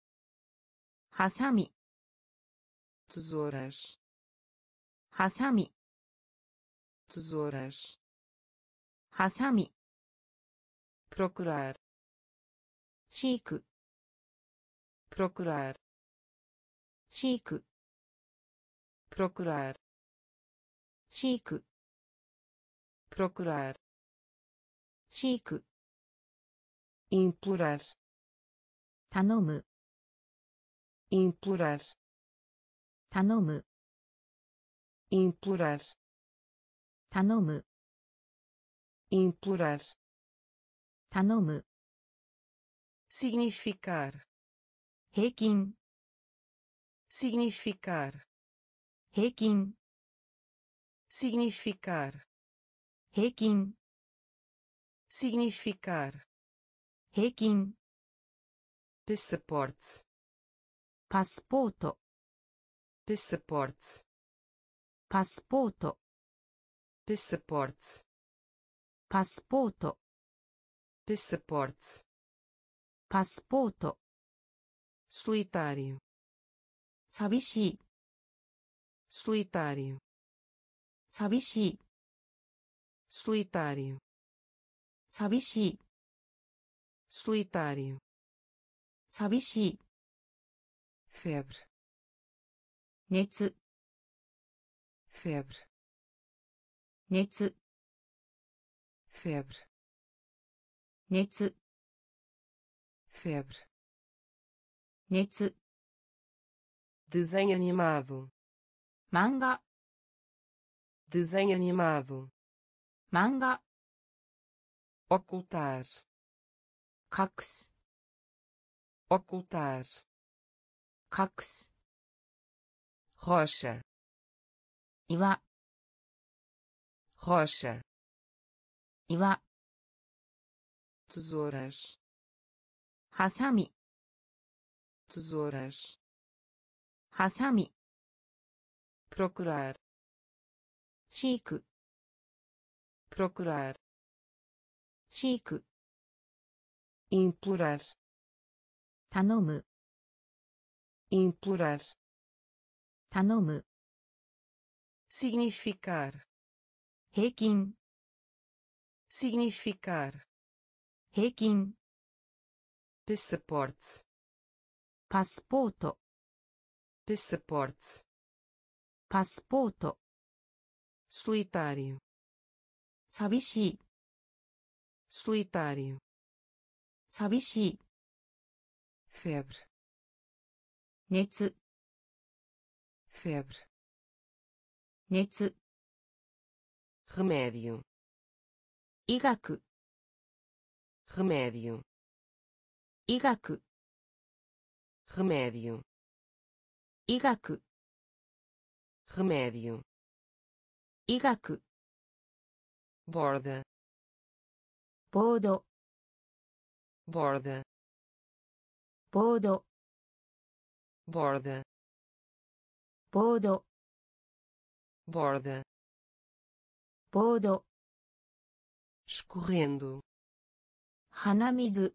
Hasami tesouras. Hasami tesouras, hasami, procurar, chico, procurar, chico, procurar, chico, procurar, chico, implorar, tanomu, implorar, tanomu. Implorar. 頼む implorar 頼む significar 平均 significar 平均 significar 平均 significar 平均 passaporte パスポート passaporte パスポート passaporte. Passaporto passaporte. Passaporto solitário. Sabishi solitário. Sabishi solitário. Sabishi solitário. Sabishi febre. Netsu febre. 熱 febre 熱 febre 熱 desenho animado 漫画 desenho animado 漫画 ocultar 隠す ocultar 隠す rocha 岩 rocha, iwa, tesouras, hasami, tesouras, hasami, procurar, chico, procurar, chico, implorar, tanomu, implorar, tanomu. Significar. Requim. Significar. Requim. Passaporte. Passaporto. Passaporte. Passaporto. Solitário. Sabishi. Solitário. Sabishi. Febre. Netsu. Febre. Netsu remédio, igaku, remédio, igaku, remédio, igaku, remédio, igaku, borda, bordo, borda, bordo, borda, bordo borda. ボード escorrendo 鼻水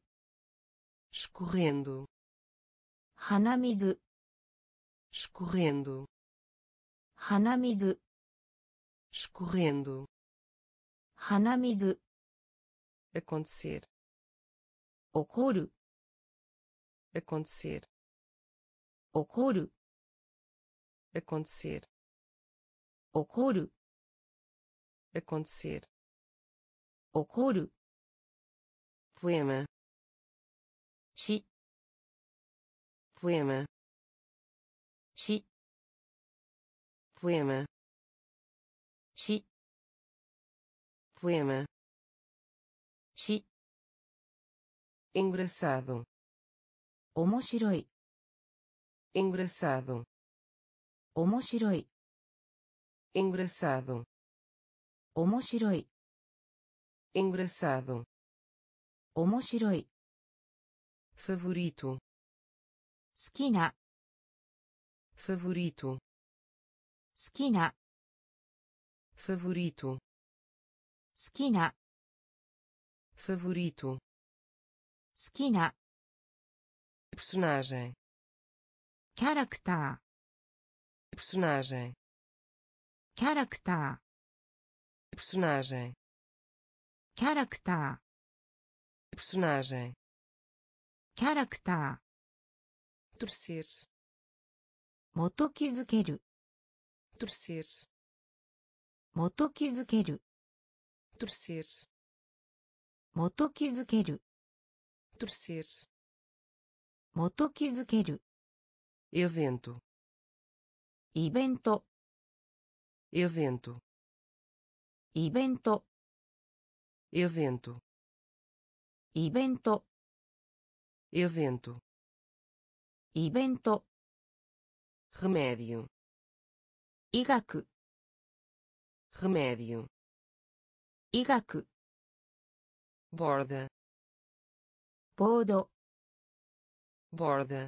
escorrendo 鼻水 escorrendo 鼻水 escorrendo 鼻水 acontecer 起こる acontecer 起こる acontecer 起こる acontecer, ocorrer, poema, si, poema, si, poema, si, poema, si, engraçado, omoshiroi, engraçado, omoshiroi. Engraçado. 面白い engraçado 面白い favorito 好きな favorito 好きな favorito 好きな favorito 好きな personagem キャラクター personagem ーキャラクター キャラクタ torcer ー元気づける torcer 元気づける torcer 元気づける torcer 元気づける evento イベ Evento. Evento. Evento. Evento. Evento. Remédio. Igaku. Remédio. Igaku. Borda. Bordo. Borda.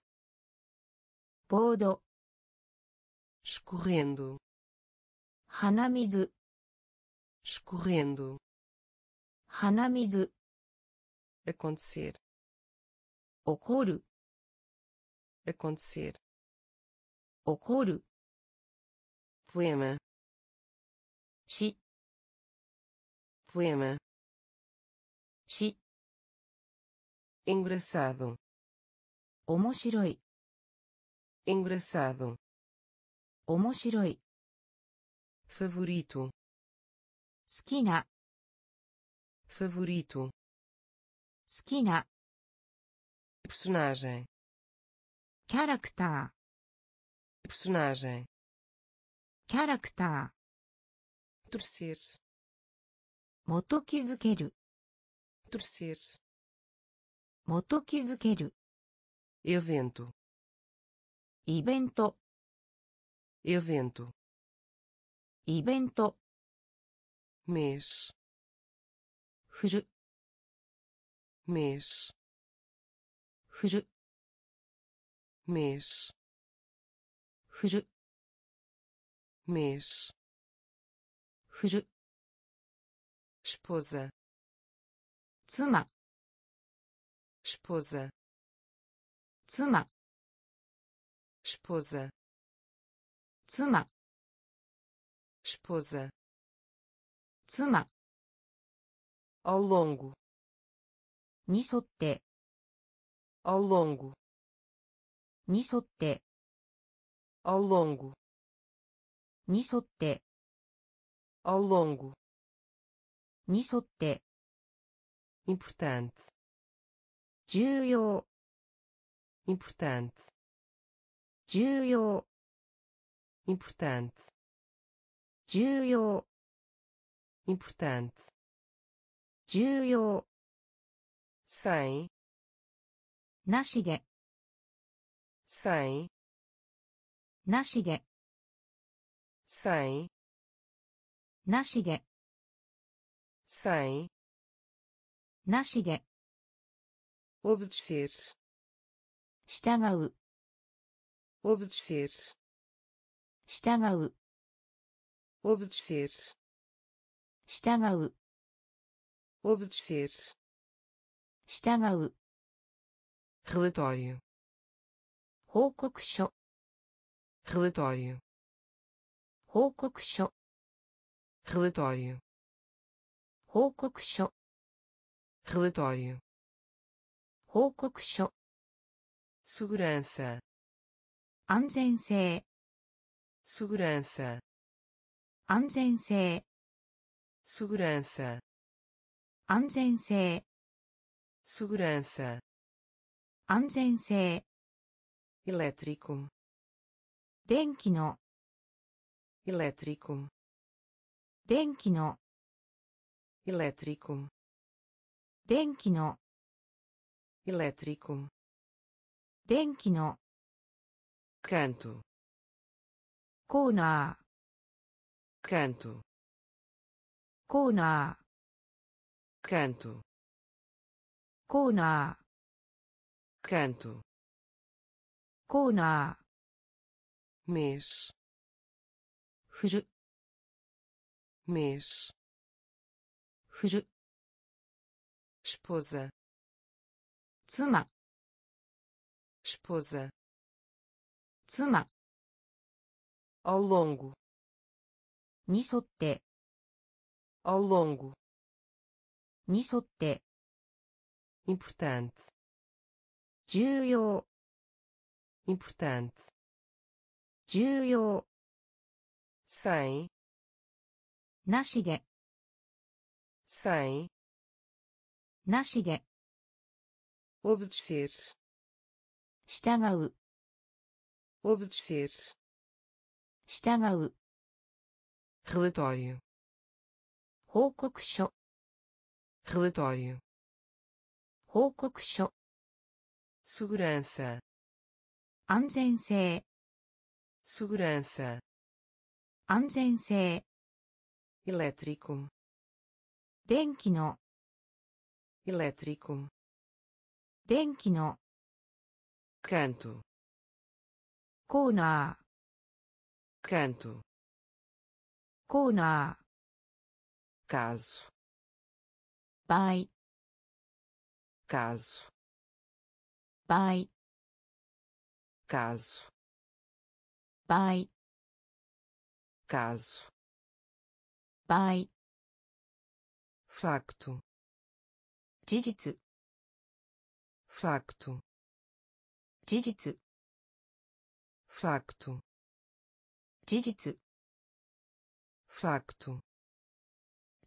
Bordo. Escorrendo. Hanamizu escorrendo, hanamizu, acontecer, ocorrer, acontecer, ocorrer, poema, chi, poema, chi, engraçado, omoshiroi, engraçado, omoshiroi, favorito. 好きな favorito 好きな personagem キャラクタ personagem ーキャラクタ torcer ー元気づける torcer 元気づける evento イベント evento イベント mês 振る mês 振る mês 振る mês 振る esposa 妻 esposa 妻 esposa 妻 esposa 妻 ao longo に沿って ao longo に沿って ao longo に沿って ao longo に沿って importante 重要 importante 重要 importante 重要 importante 重要 sem なしで sem なしで sem なしで sem なしで obedecer 従う obedecer 従う obedecer 従う obedecer 従う relatório 報告書 relatório 報告書 relatório 報告書 relatório 報告書 segurança 安全性 segurança 安全性 segurança 安全性 segurança 安全性 elétrico 電気の elétrico 電気の elétrico 電気の elétrico 電気の canto コーナ canto ー コーナー。カントコーナー。カントコーナー。メスフルメスフルスポーザ妻。スポーザ妻 Ao longo, nisso ao longo に沿って importante 重要 importante 重要 sem なしで sem なしで obedecer 従う obedecer 従う relatório 報告書 relatório 報告書 segurança 安全性 segurança 安全性 elétrico 電気の elétrico 電気の canto コーナ canto ーコーナー 場合 caso 場合 caso 場合 caso 場合 facto 事実 facto 事実 facto 事実 facto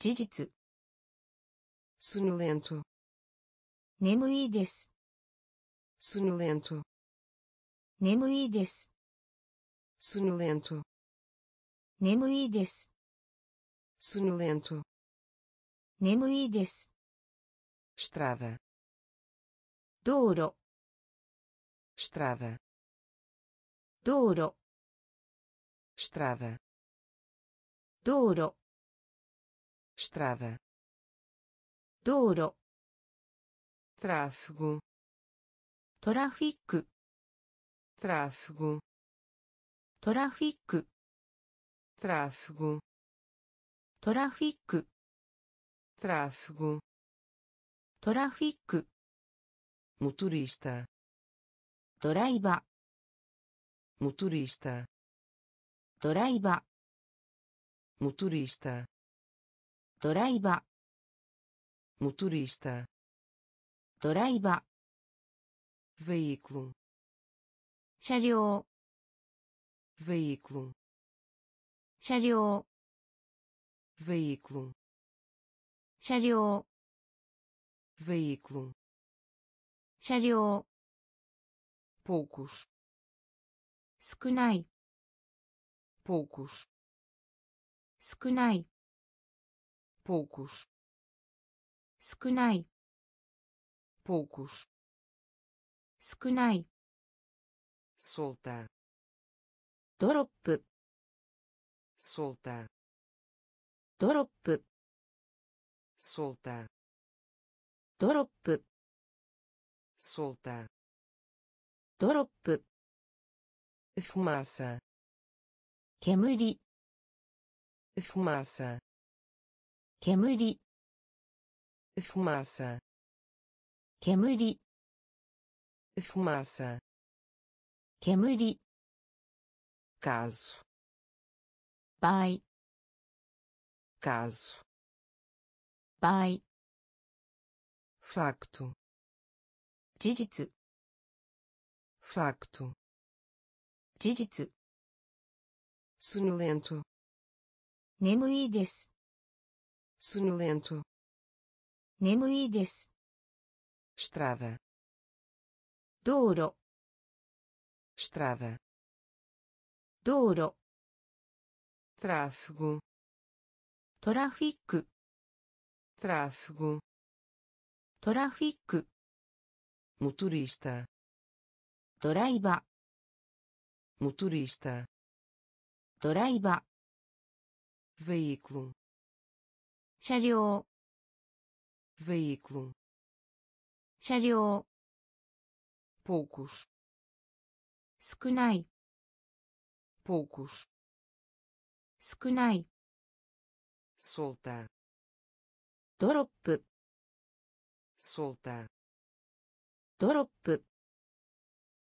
事実 sonolento 眠いです sonolento 眠いです sonolento 眠いです sonolento 眠いです estrada 道路 estrada 道路 estrada 道路 estrada 道路 tráfego トラフィック tráfego トラフィック tráfego トラフィック tráfego トラフィック motorista ドライバ motorista ドライバ motorista ドライババ veículo 車両 veículo 車両 veículo 車両 veículo 車両 poucos 少ない poucos 少ない Poucos. Скунай. Poucos. Скунай. Soltar. Дроп. Soltar. Дроп. Soltar. Дроп. Soltar. Дроп. Fumaça. Кемури. Fumaça. 煙 fumaça 煙 fumaça 煙 caso 場合 caso 場合 facto 事実 facto 事実 sonolento 眠いです sonolento, 眠いです。 estrada, 道路、 estrada, 道路、 tráfego, トラフィック、 tráfego, トラフィック、 motorista, ドライバ motorista, ー、ドライバー、 veículo, 車両、 veículo, 車両、 poucos, 少ない、 poucos, 少ない、 soltar, ドロップ、 soltar, ドロップ、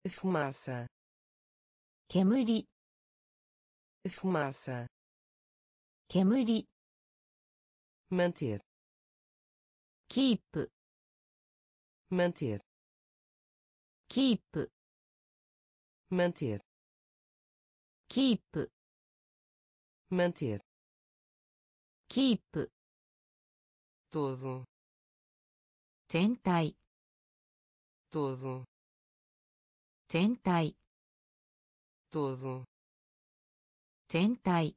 fumaça, 煙、 fumaça, 煙、 manter. Keep. Manter. Keep. Manter. Keep. Manter. Keep. Todo. Tentai. Todo. Tentai. Todo. Tentai.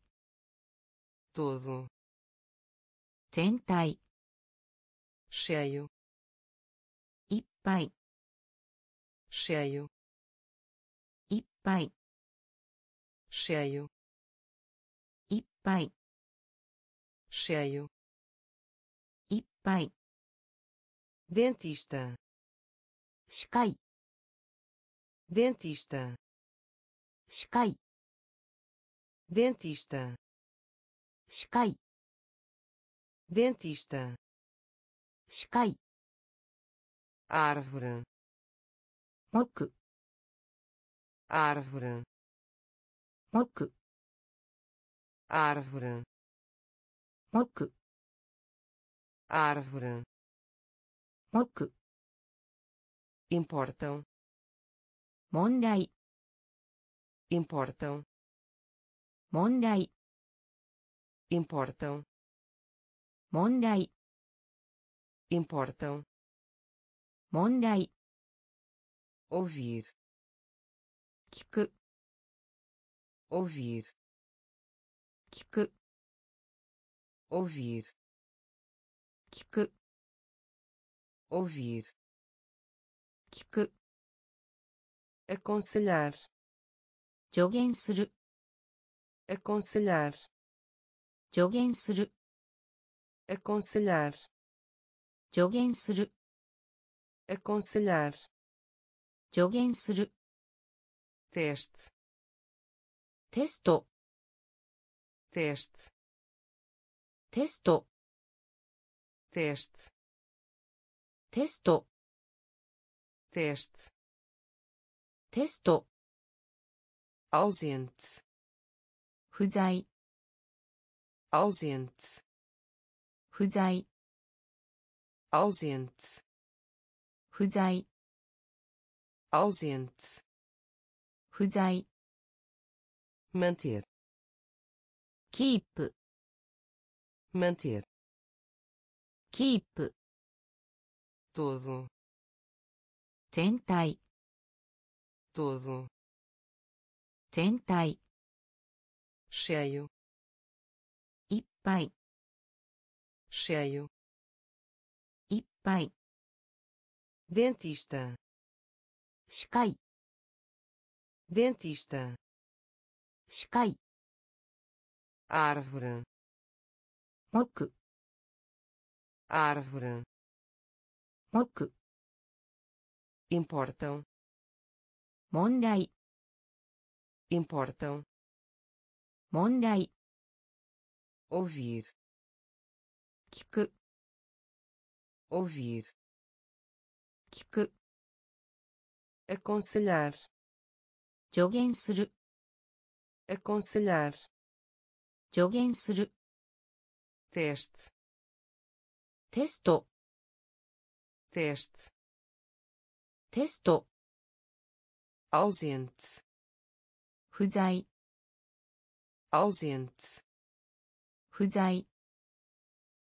Todo. 全体、cheio, いっぱい、cheio, いっぱい、cheio, いっぱい、cheio, いっぱい、dentista, 歯科医、dentista, 歯科医、dentista, 歯科医、dentista, sky, árvore, moku, árvore, moku, árvore, moku, árvore, moku, importam, mondai, importam, mondai. Importam. 問題、 importam, 問題、 ouvir, 聞く、 ouvir, 聞く、 ouvir, 聞く、 ouvir, 聞く、 aconselhar, 助言する、 aconselhar, 助言する、 aconselhar, 助言する、 aconselhar, 助言する、 teste, テスト、 teste, テスト、 teste, テスト、 teste, テスト、 ausente, 不在、 ausente, 不在、 ausente, 不在、 ausente, 不在、 manter, キープ、 manter, キープ、 todo, 全体、 todo, 全体、 cheio, いっぱい、 cheio, ippai, dentista, shikai, dentista, shikai, árvore, moku, árvore, moku, importam, mondai, importam, mondai, ouvir. 聞く、 ouvir, 聞く、 aconselhar, 助言する、 aconselhar, 助言する、 teste, テスト、 teste, テスト、 ausente, 不在、 ausente, 不在、